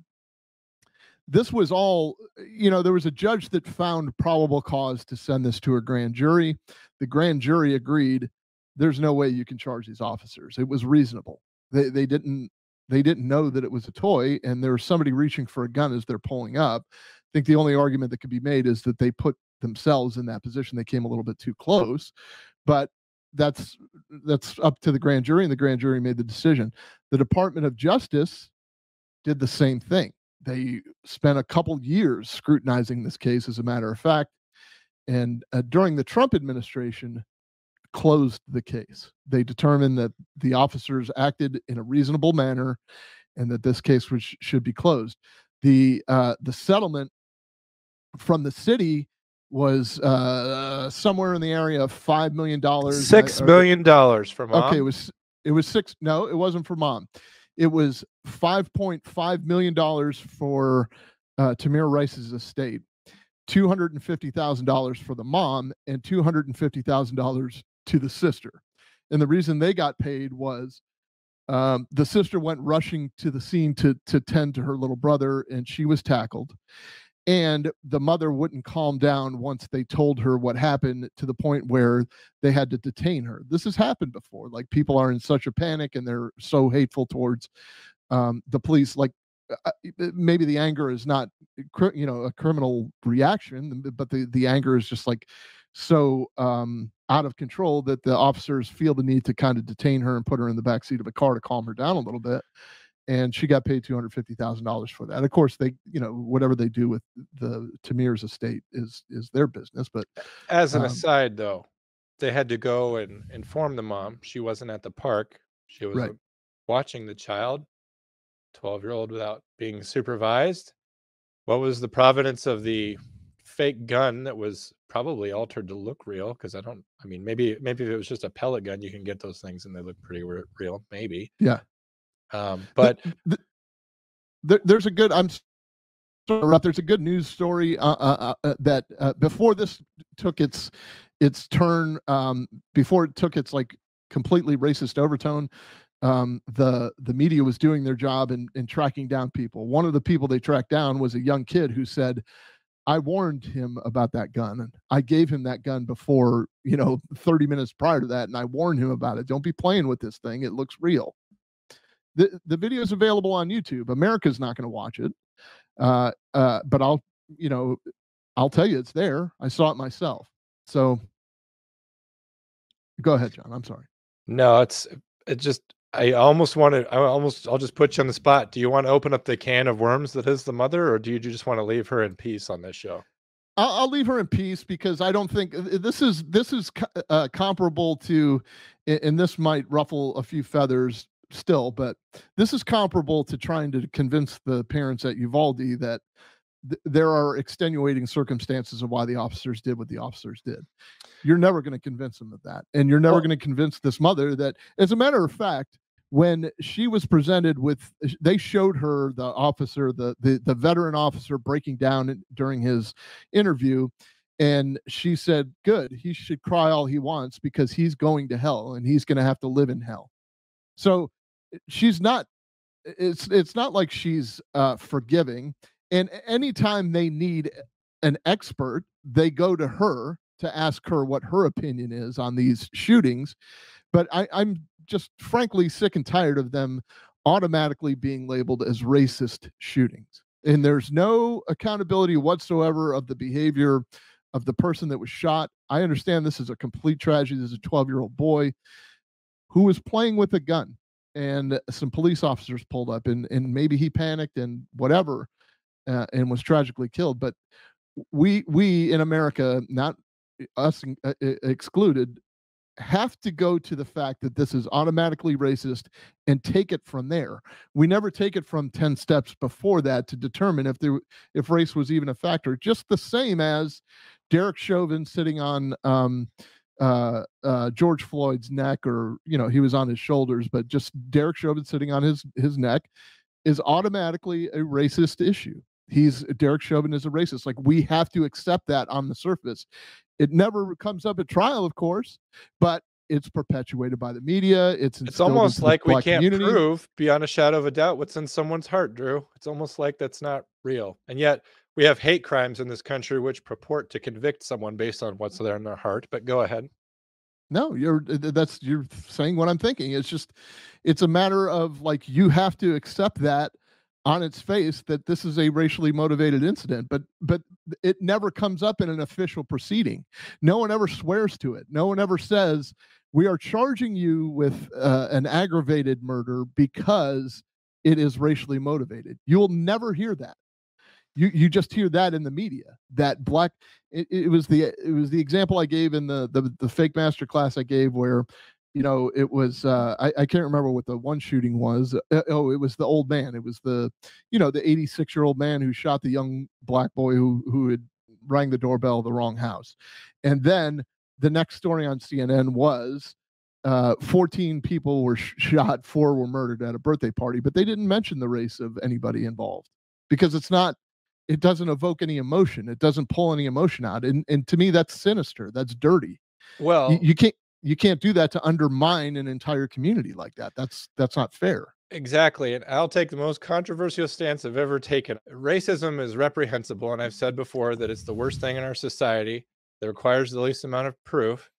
S5: this was all you know there was a judge that found probable cause to send this to a grand jury. The grand jury agreed there's no way you can charge these officers. It was reasonable. They they didn't they didn't know that it was a toy and there was somebody reaching for a gun as they're pulling up. I think the only argument that could be made is that they put themselves in that position. They came a little bit too close, but that's that's up to the grand jury, and the grand jury made the decision. The Department of Justice did the same thing. They spent a couple years scrutinizing this case, as a matter of fact, and uh, during the Trump administration, closed the case. They determined that the officers acted in a reasonable manner, and that this case was, should be closed. The uh, the settlement from the city was uh, somewhere in the area of five million dollars.
S4: Six million dollars for mom.
S5: Okay, it was it was six. No, it wasn't for mom. It was five point five million dollars for uh, Tamir Rice's estate, two hundred and fifty thousand dollars for the mom, and two hundred and fifty thousand dollars to the sister. And the reason they got paid was um, the sister went rushing to the scene to to tend to her little brother, and she was tackled. And the mother wouldn't calm down once they told her what happened to the point where they had to detain her. This has happened before. Like people are in such a panic and they're so hateful towards um, the police. Like uh, maybe the anger is not, you know, a criminal reaction, but the the anger is just like so um, out of control that the officers feel the need to kind of detain her and put her in the back seat of a car to calm her down a little bit and she got paid two hundred fifty thousand dollars for that. Of course, they you know whatever they do with the Tamir's estate is is their business. But
S4: as an
S5: um,
S4: aside, though, they had to go and inform the mom she wasn't at the park. She was
S5: Right.
S4: watching the child, twelve year old, without being supervised. What was the providence of the fake gun that was probably altered to look real? Because I don't. I mean, maybe maybe if it was just a pellet gun, you can get those things and they look pretty re- real. Maybe.
S5: Yeah.
S4: Um, but
S5: there, there's a good. I'm sorry. There's a good news story uh, uh, uh, that uh, before this took its its turn, um, before it took its like completely racist overtone, um, the the media was doing their job in, in tracking down people. One of the people they tracked down was a young kid who said, "I warned him about that gun, and I gave him that gun before, you know, 30 minutes prior to that, and I warned him about it. Don't be playing with this thing. It looks real." the the video is available on YouTube. America's not going to watch it, uh, uh, but I'll you know I'll tell you it's there. I saw it myself. So go ahead, John. I'm sorry.
S4: No, it's it just I almost want to I almost I'll just put you on the spot. Do you want to open up the can of worms that is the mother or do you just want to leave her in peace on this show?
S5: I'll, I'll leave her in peace because I don't think uh, this is this is uh, comparable to, and and this might ruffle a few feathers still, but this is comparable to trying to convince the parents at Uvalde that th- there are extenuating circumstances of why the officers did what the officers did. You're never going to convince them of that, and you're never
S4: Well-
S5: going to convince this mother that, as a matter of fact. When she was presented with, they showed her the officer, the the, the veteran officer breaking down during his interview, and she said, Good, he should cry all he wants because he's going to hell and he's going to have to live in hell. So eh, she's not, it's, it's not like she's uh, forgiving. And anytime they need an expert, they go to her to ask her what her opinion is on these shootings. But I, I'm just frankly sick and tired of them automatically being labeled as racist shootings. And there's no accountability whatsoever of the behavior of the person that was shot. I understand this is a complete tragedy. This is a 12 year old boy who was playing with a gun, and some police officers pulled up, and, and maybe he panicked and whatever, uh, and was tragically killed. But we we in America, not us uh, excluded, have to go to the fact that this is automatically racist and take it from there. We never take it from 10 steps before that to determine if there if race was even a factor. Just the same as Derek Chauvin sitting on um, uh, uh, George Floyd's neck, or you know, he was on his shoulders, but just Derek Chauvin sitting on his his neck is automatically a racist issue. He's Derek Chauvin is a racist. Like we have to accept that on the surface. It never comes up at trial, of course, but it's perpetuated by the media. It's
S4: It's almost like we can't
S5: community.
S4: prove beyond a shadow of a doubt what's in someone's heart, Drew. It's almost like that's not real. And yet we have hate crimes in this country which purport to convict someone based on what's there in their heart. But go ahead.
S5: No, you're th- th- that's you're saying what I'm thinking. It's just it's a matter of like you have to accept that on its face that this is a racially motivated incident, but but it never comes up in an official proceeding. No one ever swears to it. No one ever says we are charging you with uh, an aggravated murder because it is racially motivated. You will never hear that. You you just hear that in the media. That black it, it was the it was the example I gave in the the the fake master class I gave where you know it was uh I, I can't remember what the one shooting was uh, oh it was the old man it was the you know the 86 year old man who shot the young black boy who who had rang the doorbell of the wrong house. And then the next story on CNN was uh, 14 people were sh- shot, four were murdered at a birthday party, but they didn't mention the race of anybody involved because it's not, it doesn't evoke any emotion. It doesn't pull any emotion out. And, and to me, that's sinister. That's dirty.
S4: Well,
S5: You, you can't, you can't do that to undermine an entire community like that. That's, that's not fair.
S4: Exactly. And I'll take the most controversial stance I've ever taken. Racism is reprehensible. And I've said before that it's the worst thing in our society that requires the least amount of proof.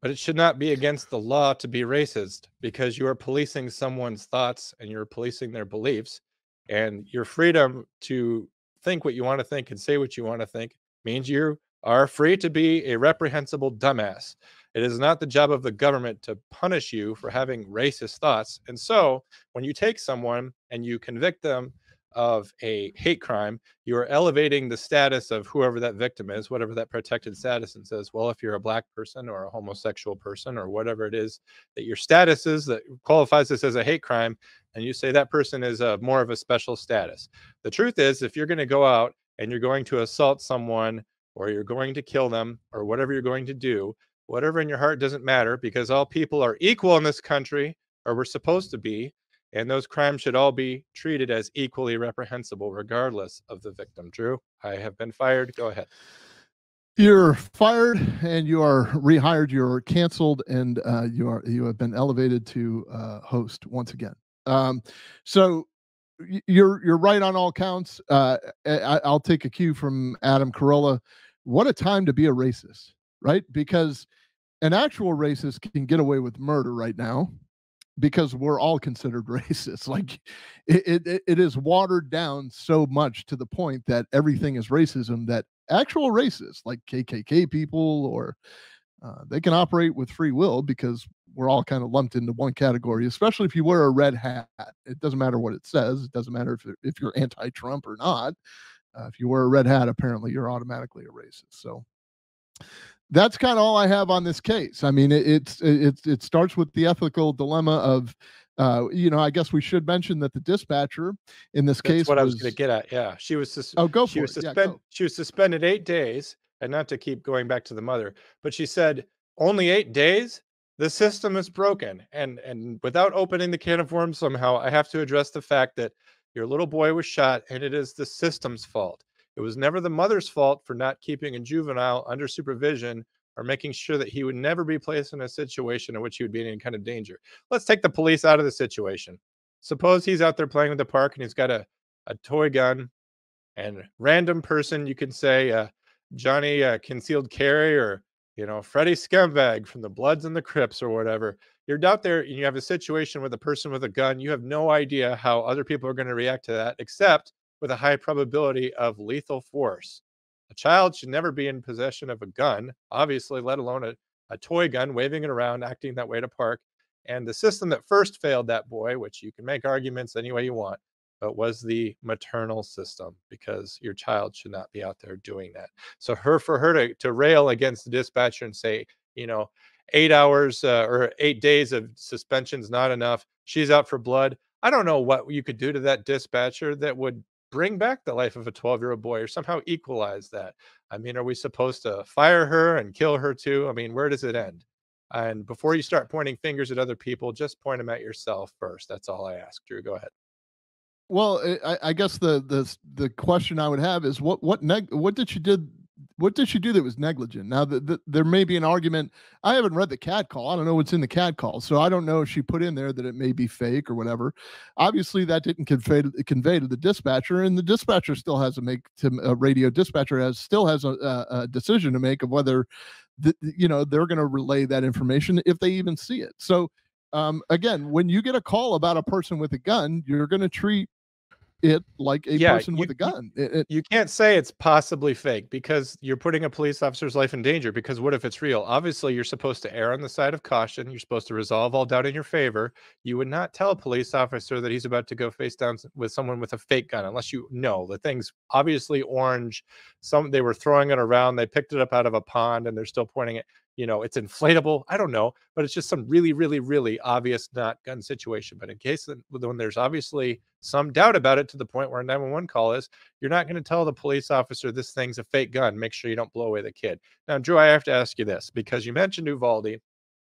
S4: But it should not be against the law to be racist because you are policing someone's thoughts and you're policing their beliefs. And your freedom to think what you want to think and say what you want to think means you are free to be a reprehensible dumbass. It is not the job of the government to punish you for having racist thoughts. And so, when you take someone and you convict them of a hate crime, you are elevating the status of whoever that victim is, whatever that protected status, and says, well, if you're a black person or a homosexual person or whatever it is that your status is that qualifies this as a hate crime, and you say that person is a more of a special status. The truth is, if you're going to go out and you're going to assault someone or you're going to kill them or whatever you're going to do, whatever in your heart doesn't matter because all people are equal in this country or we're supposed to be and those crimes should all be treated as equally reprehensible regardless of the victim drew i have been fired go ahead
S5: You're fired and you are rehired. You're canceled and uh, you are you have been elevated to uh, host once again. Um, so you're you're right on all counts. Uh, I, I'll take a cue from Adam Carolla. What a time to be a racist, right? Because an actual racist can get away with murder right now because we're all considered racist. Like it, it, it is watered down so much to the point that everything is racism that actual racists like KKK people or uh, they can operate with free will because we're all kind of lumped into one category, especially if you wear a red hat. It doesn't matter what it says. It doesn't matter if, if you're anti-Trump or not. Uh, if you wear a red hat, apparently you're automatically a racist. So that's kind of all I have on this case. I mean, it, it's it, it starts with the ethical dilemma of, uh, you know, I guess we should mention that the dispatcher in this
S4: that's
S5: case
S4: what i was
S5: was
S4: going to get at yeah she was sus-
S5: oh go
S4: she
S5: for
S4: was.
S5: Yeah,
S4: suspended
S5: go.
S4: she was suspended eight days and not to keep going back to the mother but she said only eight days the system is broken and and without opening the can of worms somehow i have to address the fact that your little boy was shot and it is the system's fault it was never the mother's fault for not keeping a juvenile under supervision or making sure that he would never be placed in a situation in which he would be in any kind of danger. Let's take the police out of the situation. Suppose he's out there playing with the park and he's got a, a toy gun and random person you can say uh, johnny uh, concealed carry or you know freddie scumbag from the bloods and the crips or whatever. You're out there and you have a situation with a person with a gun. You have no idea how other people are going to react to that except with a high probability of lethal force a child should never be in possession of a gun obviously let alone a, a toy gun waving it around acting that way to park and the system that first failed that boy, which you can make arguments any way you want, but was the maternal system because your child should not be out there doing that. So her for her to, to rail against the dispatcher and say, you know, eight hours uh, or eight days of suspension's not enough. She's out for blood. I don't know what you could do to that dispatcher that would bring back the life of a 12 year old boy or somehow equalize that. I mean, are we supposed to fire her and kill her too? I mean, where does it end? And before you start pointing fingers at other people, just point them at yourself first. That's all I ask. Drew, go ahead.
S5: Well, eh, I, I guess the the the question I would have is what what neg what did she did what did she do that was negligent? Now the, the, there may be an argument. I haven't read the CAD call. I don't know what's in the CAD call, so I don't know if she put in there that it may be fake or whatever. Obviously, that didn't convey to, convey to the dispatcher, and the dispatcher still has to make to a radio dispatcher has still has a, a, a decision to make of whether the, you know they're going to relay that information if they even see it. So um, again, when you get a call about a person with a gun, you're going to treat it like a
S4: Yeah,
S5: person with a gun. It- it-
S4: You can't say it's possibly fake because you're putting a police officer's life in danger. Because what if it's real? Obviously, you're supposed to err on the side of caution. You're supposed to resolve all doubt in your favor. You would not tell a police officer that he's about to go face down with someone with a fake gun unless you know the thing's obviously orange. Some they were throwing it around. They picked it up out of a pond and they're still pointing it. You know it's inflatable i don't know but it's just some really really really obvious not gun situation but in case when there's obviously some doubt about it to the point where a 911 call is you're not going to tell the police officer this thing's a fake gun make sure you don't blow away the kid. Now drew i have to ask you this because you mentioned uvalde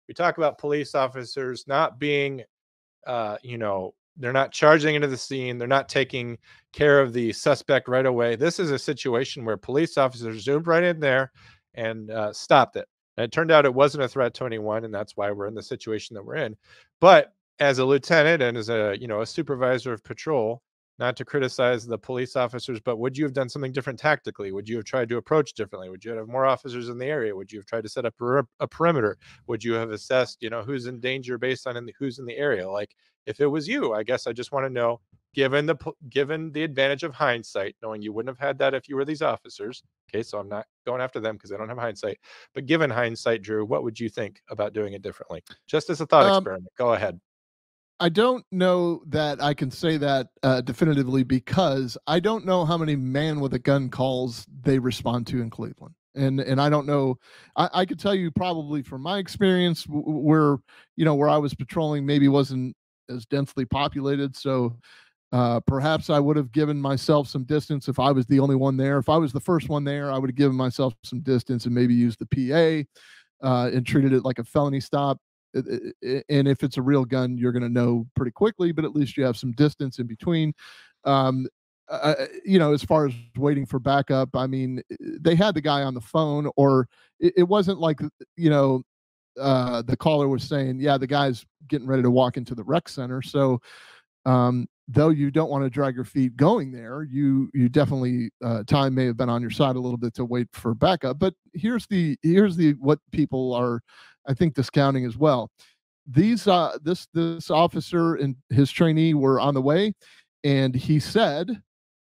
S4: we talk about police officers not being uh you know they're not charging into the scene they're not taking care of the suspect right away. This is a situation where police officers zoomed right in there and uh, stopped it and it turned out it wasn't a threat to anyone, and that's why we're in the situation that we're in. But as a lieutenant and as a you know a supervisor of patrol, not to criticize the police officers, but would you have done something different tactically? Would you have tried to approach differently? Would you have more officers in the area? Would you have tried to set up a, a perimeter? Would you have assessed, you know, who's in danger based on in the, who's in the area? Like, if it was you, I guess I just want to know, given the given the advantage of hindsight, knowing you wouldn't have had that if you were these officers. Okay, so I'm not going after them because I don't have hindsight. But given hindsight, Drew, what would you think about doing it differently? Just as a thought
S5: Um,
S4: experiment. Go ahead.
S5: I don't know that I can say that uh, definitively because I don't know how many man with a gun calls they respond to in Cleveland. And and I don't know. I, I could tell you probably from my experience where you know where I was patrolling maybe wasn't as densely populated. So uh, perhaps I would have given myself some distance if I was the only one there. If I was the first one there, I would have given myself some distance and maybe used the PA uh, and treated it like a felony stop and if it's a real gun you're going to know pretty quickly but at least you have some distance in between. Um uh, you know as far as waiting for backup i mean they had the guy on the phone or it, it wasn't like you know uh the caller was saying yeah the guy's getting ready to walk into the rec center. So um though you don't want to drag your feet going there you you definitely uh time may have been on your side a little bit to wait for backup but here's the here's the what people are I think discounting as well. These uh this this officer and his trainee were on the way, and he said,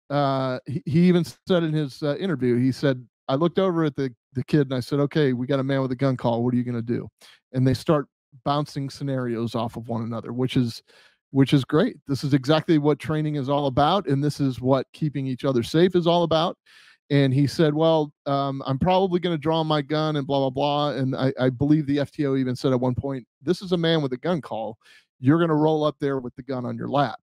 S5: uh he, he even said in his uh, interview, he said, I looked over at the the kid and I said, okay, we got a man with a gun call. What are you gonna do? And they start bouncing scenarios off of one another, which is which is great. This is exactly what training is all about, and this is what keeping each other safe is all about and he said, "Well, um, I'm probably going to draw my gun and blah blah blah." And I, I believe the FTO even said at one point, "This is a man with a gun call. You're going to roll up there with the gun on your lap."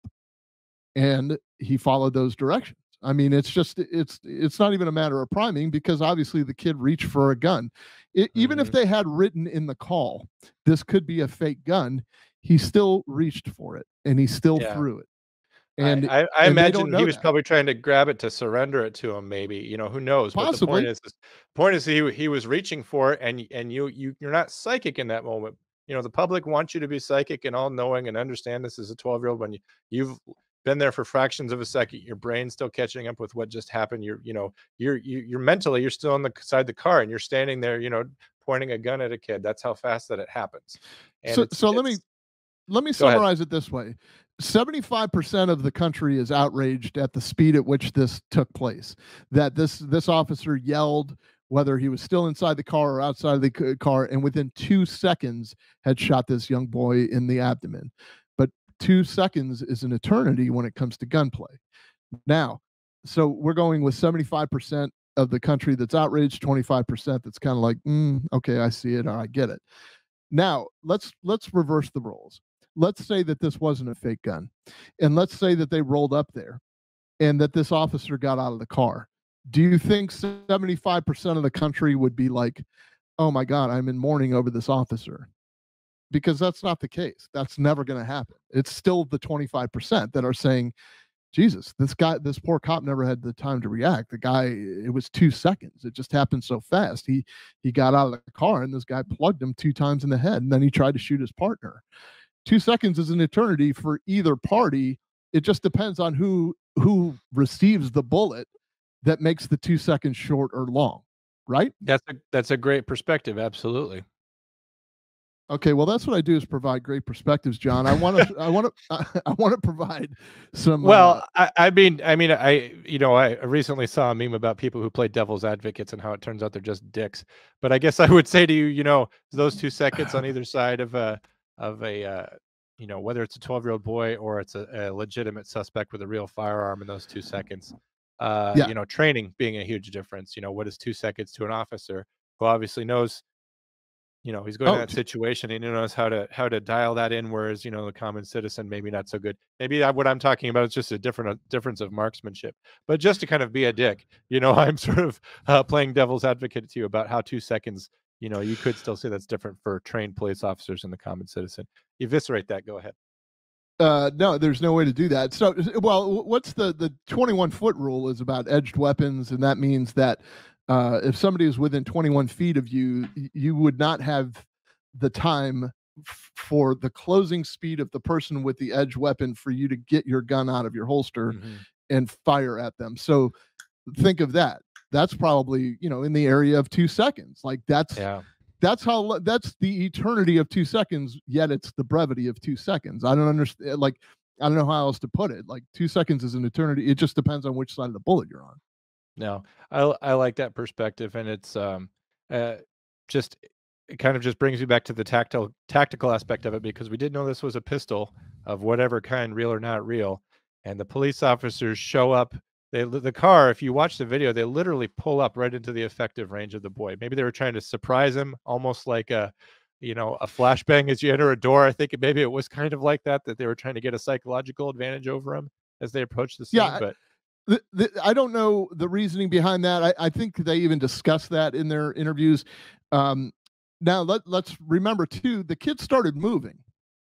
S5: And he followed those directions. I mean, it's just it's it's not even a matter of priming because obviously the kid reached for a gun. It, Even if
S4: Mhm.
S5: they had written in the call, this could be a fake gun. He still reached for it and he still
S4: Yeah.
S5: threw it. And
S4: I, I,
S5: and
S4: imagine he was
S5: that.
S4: probably trying to grab it to surrender it to him. Maybe you know who knows. But the
S5: Possibly.
S4: point is, is point is he he was reaching for it, and and you you you're not psychic in that moment. You know the public wants you to be psychic and all knowing and understand this as a 12 year old when you you've been there for fractions of a second. Your brain's still catching up with what just happened. You're you know you're you, you're mentally you're still on the side of the car and you're standing there. You know pointing a gun at a kid. That's how fast that it happens. And
S5: so
S4: it's-
S5: so let me let me
S4: Go ahead.
S5: summarize it this way. 75% of the country is outraged at the speed at which this took place that this this officer yelled whether he was still inside the car or outside of the car and within 2 seconds had shot this young boy in the abdomen. But 2 seconds is an eternity when it comes to gunplay. Now so we're going with 75% of the country that's outraged 25% that's kind of like mm, okay i see it or i get it. Now let's let's reverse the roles let's say that this wasn't a fake gun and let's say that they rolled up there and that this officer got out of the car do you think 75% of the country would be like oh my god i'm in mourning over this officer because that's not the case that's never going to happen it's still the 25% that are saying jesus this guy this poor cop never had the time to react the guy it was two seconds it just happened so fast he he got out of the car and this guy plugged him two times in the head and then he tried to shoot his partner two seconds is an eternity for either party it just depends on who who receives the bullet that makes the two seconds short or long right
S4: that's a that's a great perspective. Absolutely.
S5: okay well that's what i do is provide great perspectives john i want to i want to i want to provide some uh,
S4: Well, I, I mean, I mean, I you know, I recently saw a meme about people who play devil's advocates and how it turns out they're just dicks. But I guess I would say to you, you know, those two seconds on either side of a of a uh, you know, whether it's a 12 year old boy or it's a, a legitimate suspect with a real firearm in those two seconds, uh,
S5: Yeah.
S4: you know, training being a huge difference. You know, what is two seconds to an officer who obviously knows you know he's going
S5: Oh,
S4: to that situation and he knows how to how to dial that in whereas you know the common citizen maybe not so good maybe that, what i'm talking about is just a different uh, difference of marksmanship but just to kind of be a dick you know i'm sort of uh, playing devil's advocate to you about how two seconds you know you could still say that's different for trained police officers and the common citizen eviscerate that go ahead
S5: Uh, no, there's no way to do that. So, well, what's the the 21 foot rule is about edged weapons, and that means that uh, if somebody is within 21 feet of you, you would not have the time for the closing speed of the person with the edge weapon for you to get your gun out of your holster
S4: Mhm.
S5: and fire at them. So, think of that. That's probably you know in the area of two seconds. Like that's
S4: yeah
S5: that's how that's the eternity of two seconds yet it's the brevity of two seconds i don't understand like i don't know how else to put it like two seconds is an eternity it just depends on which side of the bullet you're on
S4: No, i, I like that perspective, and it's um, uh, just it kind of just brings me back to the tactile tactical aspect of it because we did know this was a pistol of whatever kind, real or not real, and the police officers show up. They the car, if you watch the video, they literally pull up right into the effective range of the boy. Maybe they were trying to surprise him, almost like a, you know, a flashbang as you enter a door. I think maybe it was kind of like that that they were trying to get a psychological advantage over him as they approached the scene.
S5: Yeah,
S4: but
S5: the, the, I don't know the reasoning behind that. I, I think they even discussed that in their interviews. Um, now let let's remember too. The kids started moving.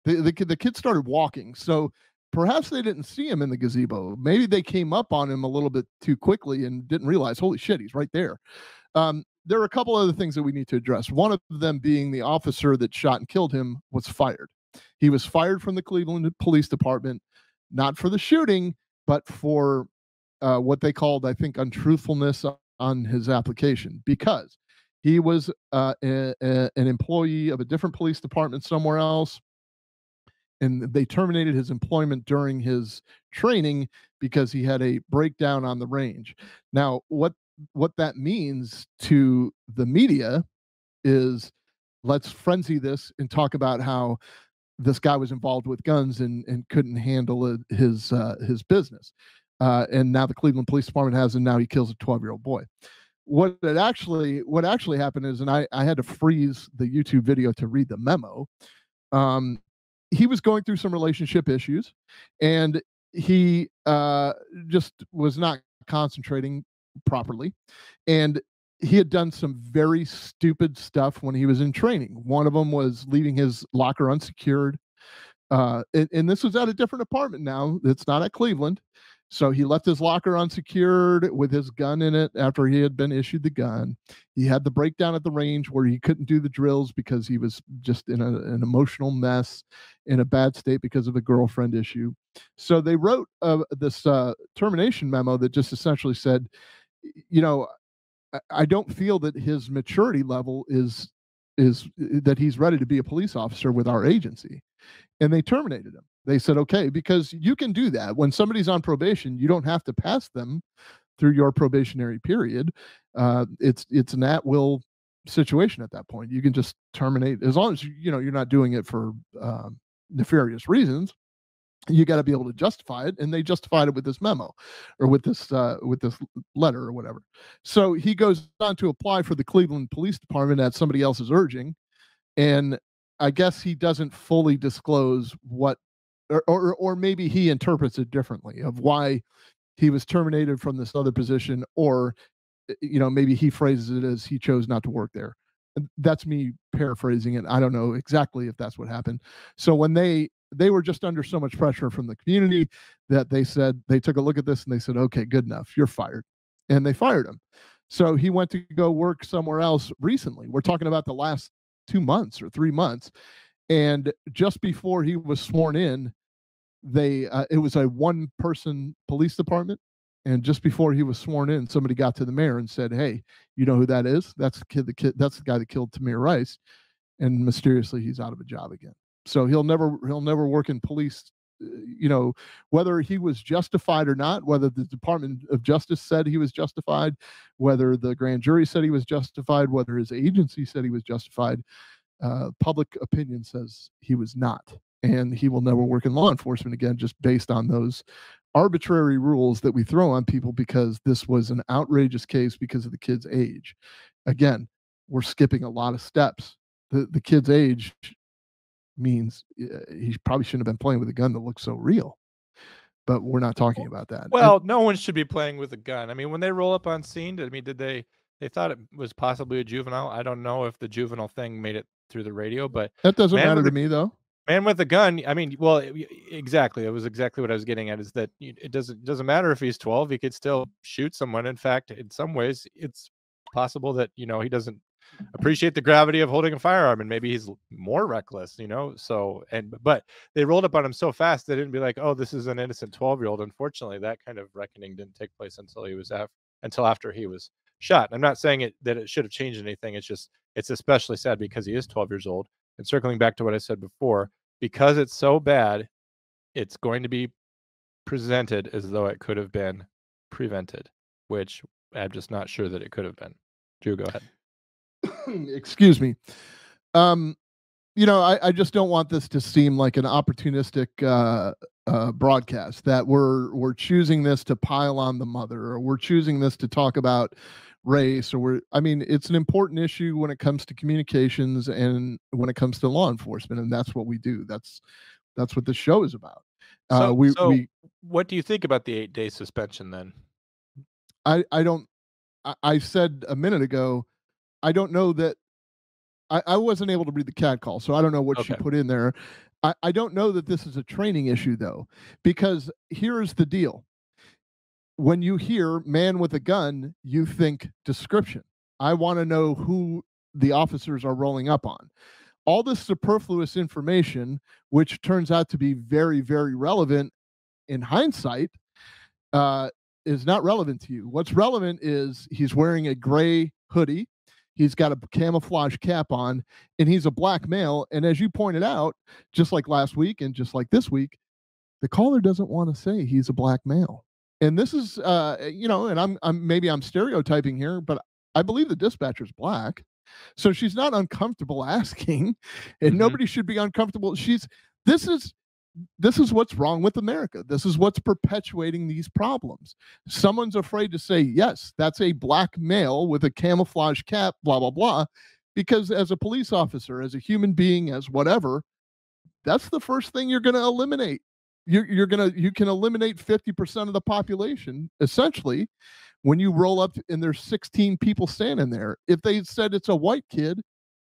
S5: The the kid the kids started walking. So perhaps they didn't see him in the gazebo. Maybe they came up on him a little bit too quickly and didn't realize. Holy shit, he's right there. Um, there are a couple other things that we need to address. One of them being the officer that shot and killed him was fired. He was fired from the Cleveland Police Department, not for the shooting, but for uh, what they called, I think, untruthfulness on his application because he was uh, a, a- an employee of a different police department somewhere else. And they terminated his employment during his training because he had a breakdown on the range. Now, what what that means to the media is let's frenzy this and talk about how this guy was involved with guns and, and couldn't handle it, his uh, his business. Uh, and now the Cleveland Police Department has, and now he kills a 12 year old boy. What it actually what actually happened is, and I, I had to freeze the YouTube video to read the memo. Um, he was going through some relationship issues, and he uh, just was not concentrating properly, and he had done some very stupid stuff when he was in training. One of them was leaving his locker unsecured. Uh, and, and this was at a different apartment now. It's not at Cleveland. So he left his locker unsecured with his gun in it after he had been issued the gun. He had the breakdown at the range where he couldn't do the drills because he was just in a, an emotional mess, in a bad state because of a girlfriend issue. So they wrote uh, this uh, termination memo that just essentially said, you know, I- I don't feel that his maturity level is is that he's ready to be a police officer with our agency and they terminated him they said okay because you can do that. When somebody's on probation you don't have to pass them through your probationary period. Uh, it's it's an at will situation at that point. You can just terminate as long as you know you're not doing it for um, nefarious reasons you got to be able to justify it and they justified it with this memo or with this uh, with this letter or whatever. So he goes on to apply for the cleveland police department at somebody else's urging and i guess he doesn't fully disclose what or, or or maybe he interprets it differently of why he was terminated from this other position or uh, you know maybe he phrases it as he chose not to work there. That's me paraphrasing it. I don't know exactly if that's what happened. So when they they were just under so much pressure from the community that they said they took a look at this and they said okay good enough you're fired. And they fired him. So he went to go work somewhere else recently. We're talking about the last two months or three months. And just before he was sworn in they uh, it was a one person police department and just before he was sworn in somebody got to the mayor and said hey you know who that is? That's the kid the kid that's the guy that killed tamir rice and mysteriously he's out of a job again. So he'll never he'll never work in police uh, you know whether he was justified or not whether the department of justice said he was justified whether the grand jury said he was justified whether his agency said he was justified uh, public opinion says he was not and he will never work in law enforcement again just based on those arbitrary rules that we throw on people because this was an outrageous case because of the kid's age again we're skipping a lot of steps the the kid's age means he probably shouldn't have been playing with a gun that looks so real. But we're not talking about that. And-
S4: Well, no one should be playing with a gun. I mean, when they roll up on scene, did- I mean, did they? They thought it was possibly a juvenile. I don't know if the juvenile thing made it through the radio, but
S5: that doesn't
S4: man
S5: matter to me though.
S4: Man with a gun. I mean, well, exactly. It was exactly what I was getting at. Is that it doesn't doesn't matter if he's twelve. He could still shoot someone. In fact, in some ways, it's possible that you know he doesn't appreciate the gravity of holding a firearm and maybe he's more reckless you know so and but they rolled up on him so fast they didn't be like oh this is an innocent 12 year old unfortunately that kind of reckoning didn't take place until he was af- until after he was shot i'm not saying it that it should have changed anything it's just it's especially sad because he is 12 years old and circling back to what i said before because it's so bad it's going to be presented as though it could have been prevented which i'm just not sure that it could have been. Drew go ahead.
S5: Excuse me. Um you know I, I just don't want this to seem like an opportunistic uh uh broadcast that we're we're choosing this to pile on the mother or we're choosing this to talk about race or we're i mean it's an important issue when it comes to communications and when it comes to law enforcement and that's what we do that's that's what the show is about uh
S4: So-
S5: we
S4: so
S5: we
S4: what do you think about the eight day suspension then
S5: I I don't I, I said a minute ago I don't know that I, I wasn't able to read the CAD call, so I don't know what she put in there. I, I don't know that this is a training issue though, because here's the deal. When you hear man with a gun, you think description. I want to know who the officers are rolling up on. All this superfluous information, which turns out to be very, very relevant in hindsight, uh, is not relevant to you. What's relevant is he's wearing a gray hoodie, he's got a camouflage cap on, and he's a black male. And as you pointed out, just like last week and just like this week, the caller doesn't want to say he's a black male. And this is, uh, you know, and I'm, I'm maybe I'm stereotyping here, but I believe the dispatcher's black. So she's not uncomfortable asking, and
S4: Mhm.
S5: nobody should be uncomfortable. She's this is this is what's wrong with America. This is what's perpetuating these problems. Someone's afraid to say, yes, that's a black male with a camouflage cap, blah, blah, blah. Because as a police officer, as a human being, as whatever, that's the first thing you're going to eliminate. You're, you're going to, you can eliminate 50% of the population essentially when you roll up and there's 16 people standing there. If they said it's a white kid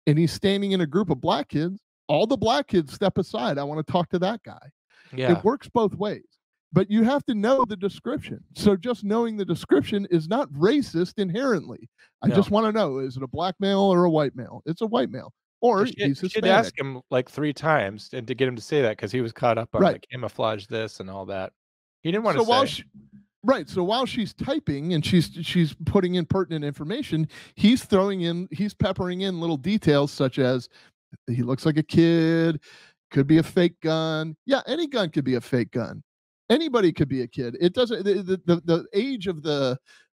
S5: and he's standing in a group of black kids, all the black kids step aside. I want to talk to that guy.
S4: yeah
S5: It works both ways. But you have to know the description. So just knowing the description is not racist inherently. I
S4: No.
S5: just want to know is it a black male or a white male? It's a white male. Or
S4: She-
S5: he's
S4: she'd
S5: Hispanic.
S4: ask him like three times and to get him to say that because he was caught up on
S5: Right.
S4: the camouflage this and all that. He didn't want
S5: so
S4: to
S5: while
S4: say.
S5: she, right so while she's typing and she's she's putting in pertinent information he's throwing in he's peppering in little details such as he looks like a kid could be a fake gun yeah any gun could be a fake gun anybody could be a kid it doesn't the the, the, the age of the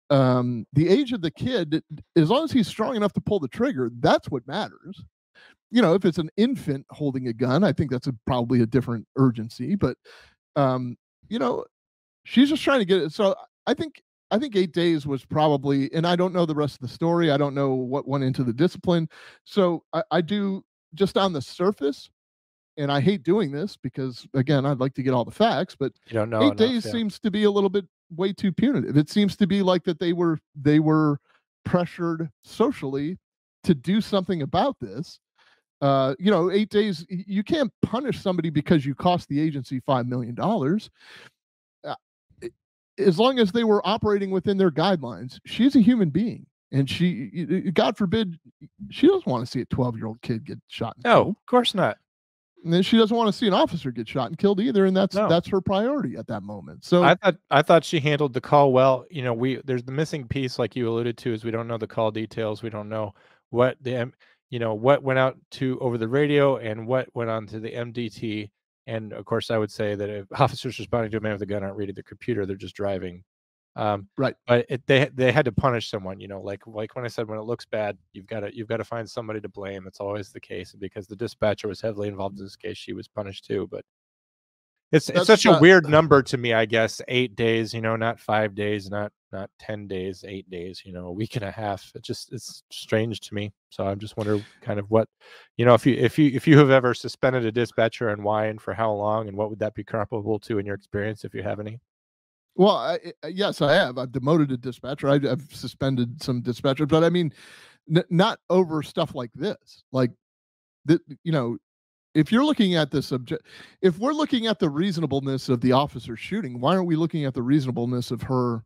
S5: um the age of the kid as long as he's strong enough to pull the trigger that's what matters you know if it's an infant holding a gun i think that's a, probably a different urgency but um you know she's just trying to get it so i think i think eight days was probably and i don't know the rest of the story i don't know what went into the discipline so i, I do just on the surface and i hate doing this because again i'd like to get all the facts but
S4: you don't know.
S5: eight
S4: enough,
S5: days
S4: yeah.
S5: seems to be a little bit way too punitive it seems to be like that they were they were pressured socially to do something about this uh you know eight days you can't punish somebody because you cost the agency five million dollars uh, as long as they were operating within their guidelines she's a human being and she god forbid she doesn't want to see a 12 year old kid get shot
S4: No,
S5: killed.
S4: of course not.
S5: and then she doesn't want to see an officer get shot and killed either and that's
S4: No.
S5: that's her priority at that moment so
S4: I thought I thought she handled the call well. You know, we there's the missing piece, like you alluded to, is we don't know the call details. We don't know what the you know what went out to over the radio and what went on to the MDT. And of course, I would say that if officers responding to a man with a gun aren't reading the computer, they're just driving. Um,
S5: Right.
S4: But it, they they had to punish someone. You know, like like when I said when it looks bad, you've got to you've got to find somebody to blame. It's always the case. Because the dispatcher was heavily involved in this case, she was punished too. But it's it's
S5: That's
S4: such a weird number to me. I guess eight days. You know, not five days, not not 10 days, eight days, you know, a week and a half. It just it's strange to me. So I'm just wondering kind of what, you know, if you if you if you have ever suspended a dispatcher and why and for how long and what would that be comparable to in your experience if you have any?
S5: Well, I, yes, I have. I've demoted a dispatcher. I, I've suspended some dispatchers, but I mean, n- not over stuff like this. Like, the, you know, if you're looking at the subject, if we're looking at the reasonableness of the officer shooting, why aren't we looking at the reasonableness of her,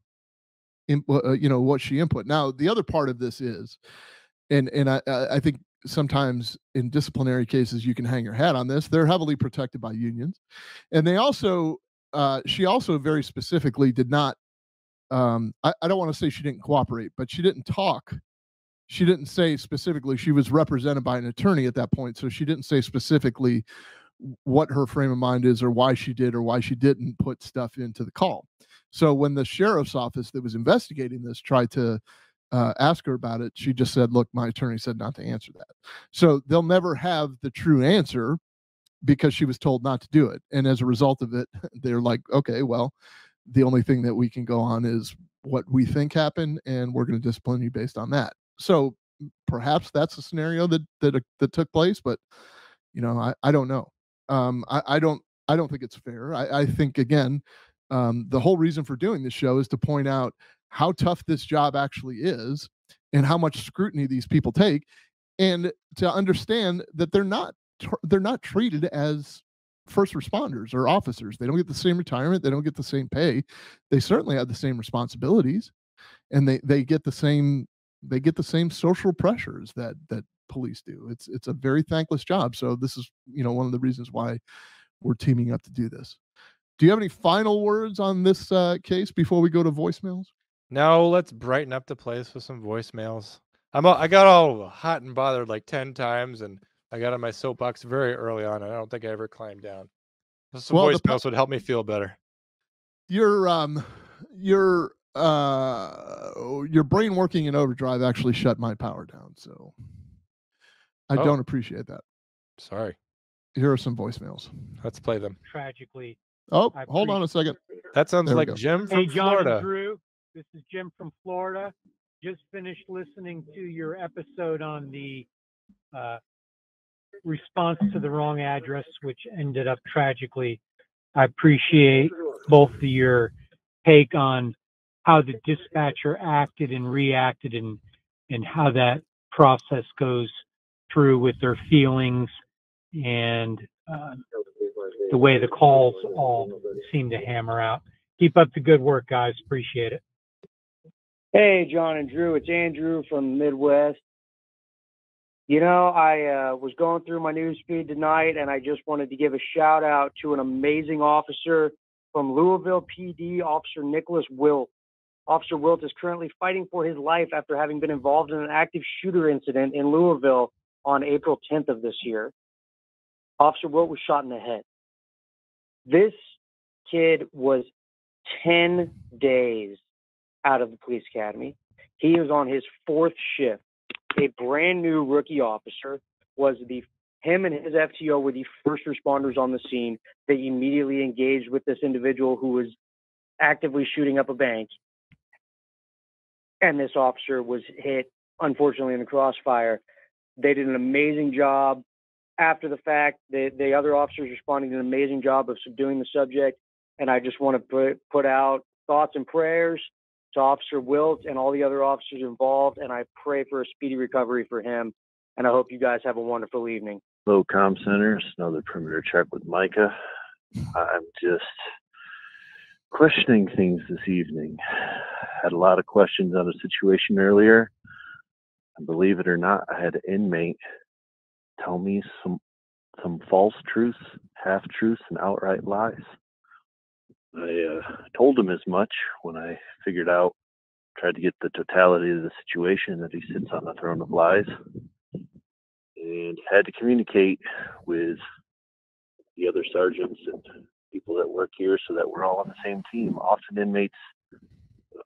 S5: in, uh, you know, what she input? Now, the other part of this is, and and I I I think sometimes in disciplinary cases you can hang your hat on this. They're heavily protected by unions, and they also uh, she also very specifically did not. Um, I, I don't want to say she didn't cooperate, but she didn't talk. She didn't say specifically she was represented by an attorney at that point, so she didn't say specifically what her frame of mind is or why she did or why she didn't put stuff into the call. So when the sheriff's office that was investigating this tried to uh, ask her about it, she just said, "Look, my attorney said not to answer that." So they'll never have the true answer because she was told not to do it. And as a result of it, they're like, okay, well, the only thing that we can go on is what we think happened, and we're going to discipline you based on that. So perhaps that's a scenario that that that took place, but you know, I I don't know. Um, I I don't I don't think it's fair. I I think again, um, the whole reason for doing this show is to point out how tough this job actually is and how much scrutiny these people take and to understand that they're not they're not treated as first responders or officers. They don't get the same retirement they don't get the same pay they certainly have the same responsibilities and they they get the same they get the same social pressures that that police do. It's it's a very thankless job. So this is you know one of the reasons why we're teaming up to do this do you have any final words on this uh, case before we go to voicemails
S4: No, let's brighten up the place with some voicemails. I'm all, I got all hot and bothered like 10 times and I got on my soapbox very early on. and I don't think I ever climbed down. Some
S5: Well, the
S4: voicemails would help me feel better.
S5: your um your uh your brain working in overdrive actually shut my power down so i
S4: Oh.
S5: don't appreciate that
S4: Sorry.
S5: here are some voicemails
S4: Let's play them.
S9: tragically.
S5: Oh
S9: I
S5: hold on a second
S4: That sounds
S5: There
S4: like. Jim from Florida.
S9: Hey, John
S4: Florida.
S9: Drew. This is Jim from Florida. Just finished listening to your episode on the uh, response to the wrong address, which ended up tragically. I appreciate both of your take on how the dispatcher acted and reacted and and how that process goes through with their feelings and uh, the way the calls all seem to hammer out. Keep up the good work, guys. Appreciate it.
S10: Hey, John and Drew. It's Andrew from Midwest. You know, I uh, was going through my news feed tonight, and I just wanted to give a shout out to an amazing officer from Louisville PD, Officer Nickolas Wilt. Officer Wilt is currently fighting for his life after having been involved in an active shooter incident in Louisville on April 10th of this year. Officer Wilt was shot in the head. This kid was 10 days out of the police academy. He was on his fourth shift. A brand new rookie officer was the him and his FTO were the first responders on the scene. They immediately engaged with this individual who was actively shooting up a bank. And this officer was hit, unfortunately, in the crossfire. They did an amazing job. After the fact, the, the other officers responding did an amazing job of subduing the subject. And I just want to put, put out thoughts and prayers to Officer Wilt and all the other officers involved, and I pray for a speedy recovery for him. And I hope you guys have a wonderful evening.
S11: Hello, Comm Center. It's another perimeter check with Micah. I'm just questioning things this evening. Had a lot of questions on a situation earlier. And believe it or not, I had an inmate tell me some some false truths, half truths, and outright lies. I uh, told him as much when I figured out, tried to get the totality of the situation that he sits on the throne of lies, and had to communicate with the other sergeants and people that work here so that we're all on the same team. Often inmates uh,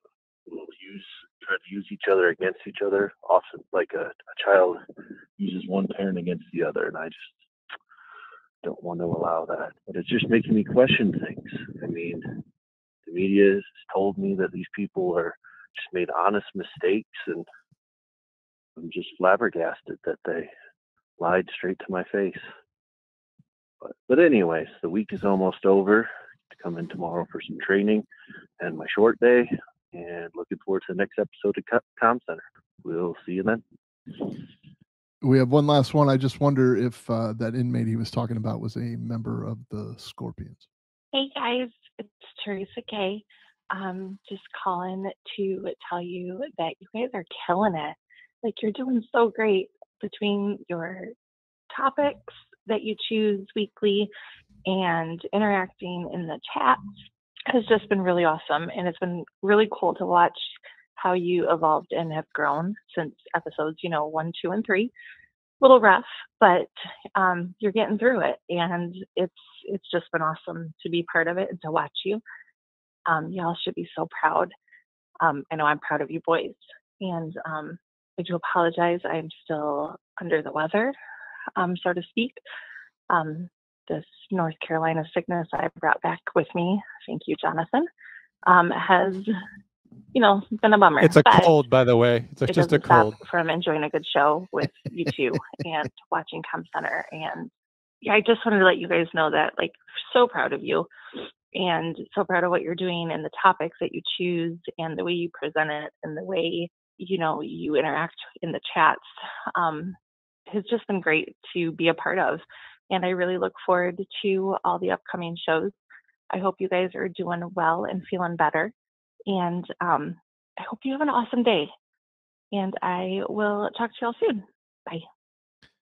S11: will use to use each other against each other. Often, like a, a child uses one parent against the other, and I just don't want to allow that. But it's just making me question things. I mean, the media has told me that these people are just made honest mistakes, and I'm just flabbergasted that they lied straight to my face. But but anyways, the week is almost over. To come in tomorrow for some training and my short day, and looking forward to the next episode of Comm Center. We'll see you then.
S5: We have one last one. I just wonder if uh, that inmate he was talking about was a member of the Scorpions.
S12: Hey guys, it's Teresa Kay. Um, just calling to tell you that you guys are killing it. Like you're doing so great between your topics that you choose weekly and interacting in the chats has just been really awesome and it's been really cool to watch how you evolved and have grown since episodes you know one two and three. A little rough but um, you're getting through it and it's it's just been awesome to be part of it and to watch you. Um, y'all should be so proud. Um, i know i'm proud of you boys and um, i do apologize. I'm still under the weather um, so to speak. Um, this North Carolina sickness I brought back with me, thank you, Jonathan, um, has, you know, been a bummer.
S4: It's a
S12: but
S4: cold, by the way. It's
S12: it
S4: just a cold.
S12: from enjoying a good show with you two and watching Comm Center. And yeah, I just wanted to let you guys know that, like, so proud of you and so proud of what you're doing and the topics that you choose and the way you present it and the way, you know, you interact in the chats. Um, has just been great to be a part of and I really look forward to all the upcoming shows. I hope you guys are doing well and feeling better. And um, I hope you have an awesome day. And I will talk to y'all soon. Bye.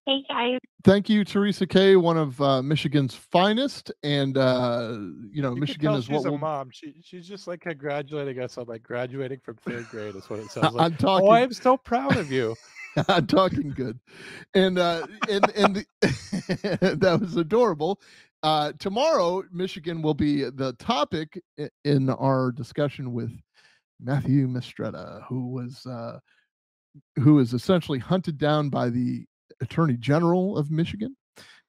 S12: Hey, guys.
S5: Thank you, Teresa Kay, one of uh, Michigan's finest, and uh, you know
S4: You
S5: Michigan
S4: tell
S5: is
S4: she's
S5: what
S4: a
S5: we'll
S4: mom. She she's just like congratulating us on like graduating from third grade. Is what it sounds like.
S5: I'm talking.
S4: Oh, I'm so proud of you.
S5: I'm talking good, and uh, and and the, that was adorable. Uh, tomorrow, Michigan will be the topic in our discussion with Matthew Mistretta, who was uh, who is essentially hunted down by the Attorney General of Michigan.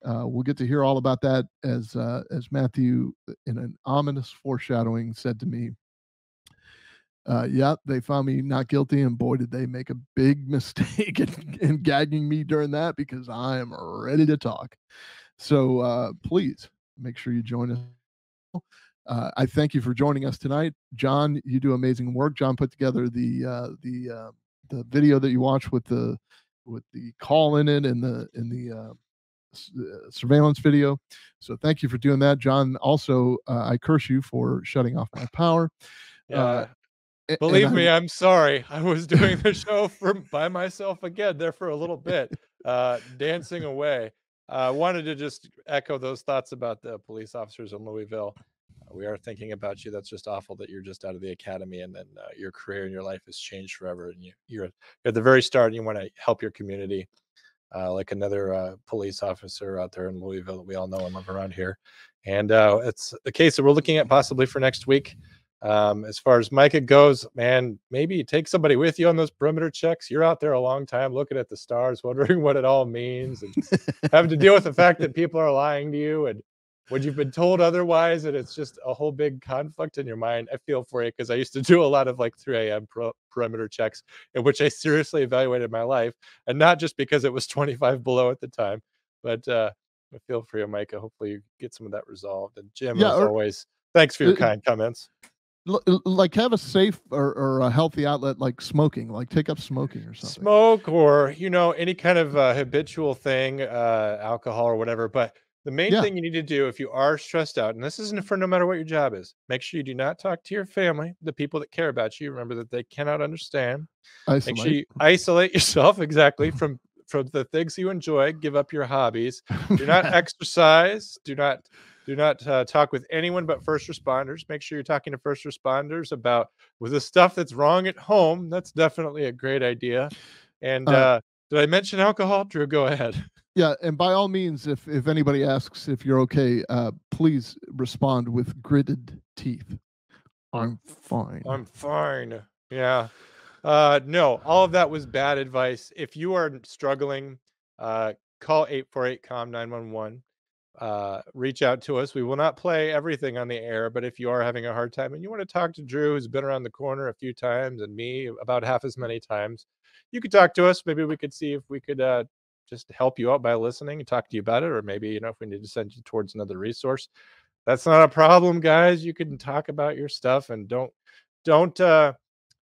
S5: Uh, we'll get to hear all about that as uh, as Matthew, in an ominous foreshadowing, said to me uh, yeah, they found me not guilty, and boy, did they make a big mistake in, in gagging me during that because I am ready to talk. So uh, please make sure you join us. Uh, I thank you for joining us tonight, John. You do amazing work. John put together the uh, the uh, the video that you watch with the with the call in it and the in the uh, uh, surveillance video. So thank you for doing that, John. Also, uh, I curse you for shutting off my power.
S4: Yeah.
S5: Uh,
S4: Believe me, I'm sorry. I was doing the show for by myself again there for a little bit, uh, dancing away. I uh, wanted to just echo those thoughts about the police officers in Louisville. Uh, we are thinking about you. That's just awful that you're just out of the academy and then uh, your career and your life has changed forever. And you, you're at the very start and you want to help your community, uh, like another uh, police officer out there in Louisville that we all know and love around here. And uh, it's a case that we're looking at possibly for next week. Um, as far as Micah goes, man, maybe take somebody with you on those perimeter checks. You're out there a long time looking at the stars, wondering what it all means, and having to deal with the fact that people are lying to you and when you've been told otherwise, and it's just a whole big conflict in your mind. I feel for you because I used to do a lot of like 3 a.m. Pro- perimeter checks in which I seriously evaluated my life, and not just because it was 25 below at the time, but uh, I feel for you, Micah. Hopefully, you get some of that resolved. And Jim,
S5: Yeah,
S4: as
S5: or-
S4: always, thanks for your
S5: Uh,
S4: kind comments.
S5: Like have a safe or, or a healthy outlet like smoking like take up smoking or something
S4: smoke or you know any kind of uh, habitual thing uh alcohol or whatever but the main
S5: Yeah.
S4: thing you need to do if you are stressed out and this isn't for no matter what your job is make sure you do not talk to your family the people that care about you remember that they cannot understand make sure
S5: Isolate.
S4: you isolate yourself exactly from from the things you enjoy give up your hobbies do not exercise do not do not uh, talk with anyone but first responders. Make sure you're talking to first responders about with the stuff that's wrong at home that's definitely a great idea. And
S5: Uh,
S4: uh, did i mention alcohol? Drew go ahead.
S5: Yeah and by all means if if anybody asks if you're okay uh please respond with gritted teeth. I'm fine.
S4: I'm fine. Yeah. Uh no all of that was bad advice. If you are struggling uh call 848 com 911 uh, reach out to us. We will not play everything on the air, but if you are having a hard time and you want to talk to Drew, who's been around the corner a few times, and me about half as many times, you could talk to us. Maybe we could see if we could uh, just help you out by listening and talk to you about it, or maybe you know if we need to send you towards another resource. That's not a problem, guys. You can talk about your stuff and don't don't uh,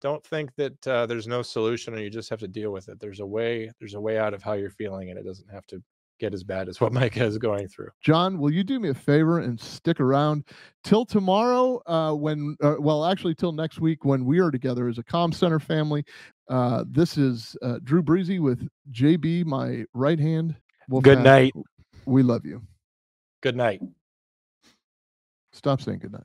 S4: don't think that uh, there's no solution and you just have to deal with it. There's a way. There's a way out of how you're feeling, and it doesn't have to get as bad as what Micah is going through.
S5: John, will you do me a favor and stick around till tomorrow? Uh, when, uh, well, actually, till next week when we are together as a Comm Center family. Uh, this is uh, Drew Breasy with JB, my right hand.
S4: Good
S5: Wolfpack.
S4: night.
S5: We love you.
S4: Good night.
S5: Stop saying good night.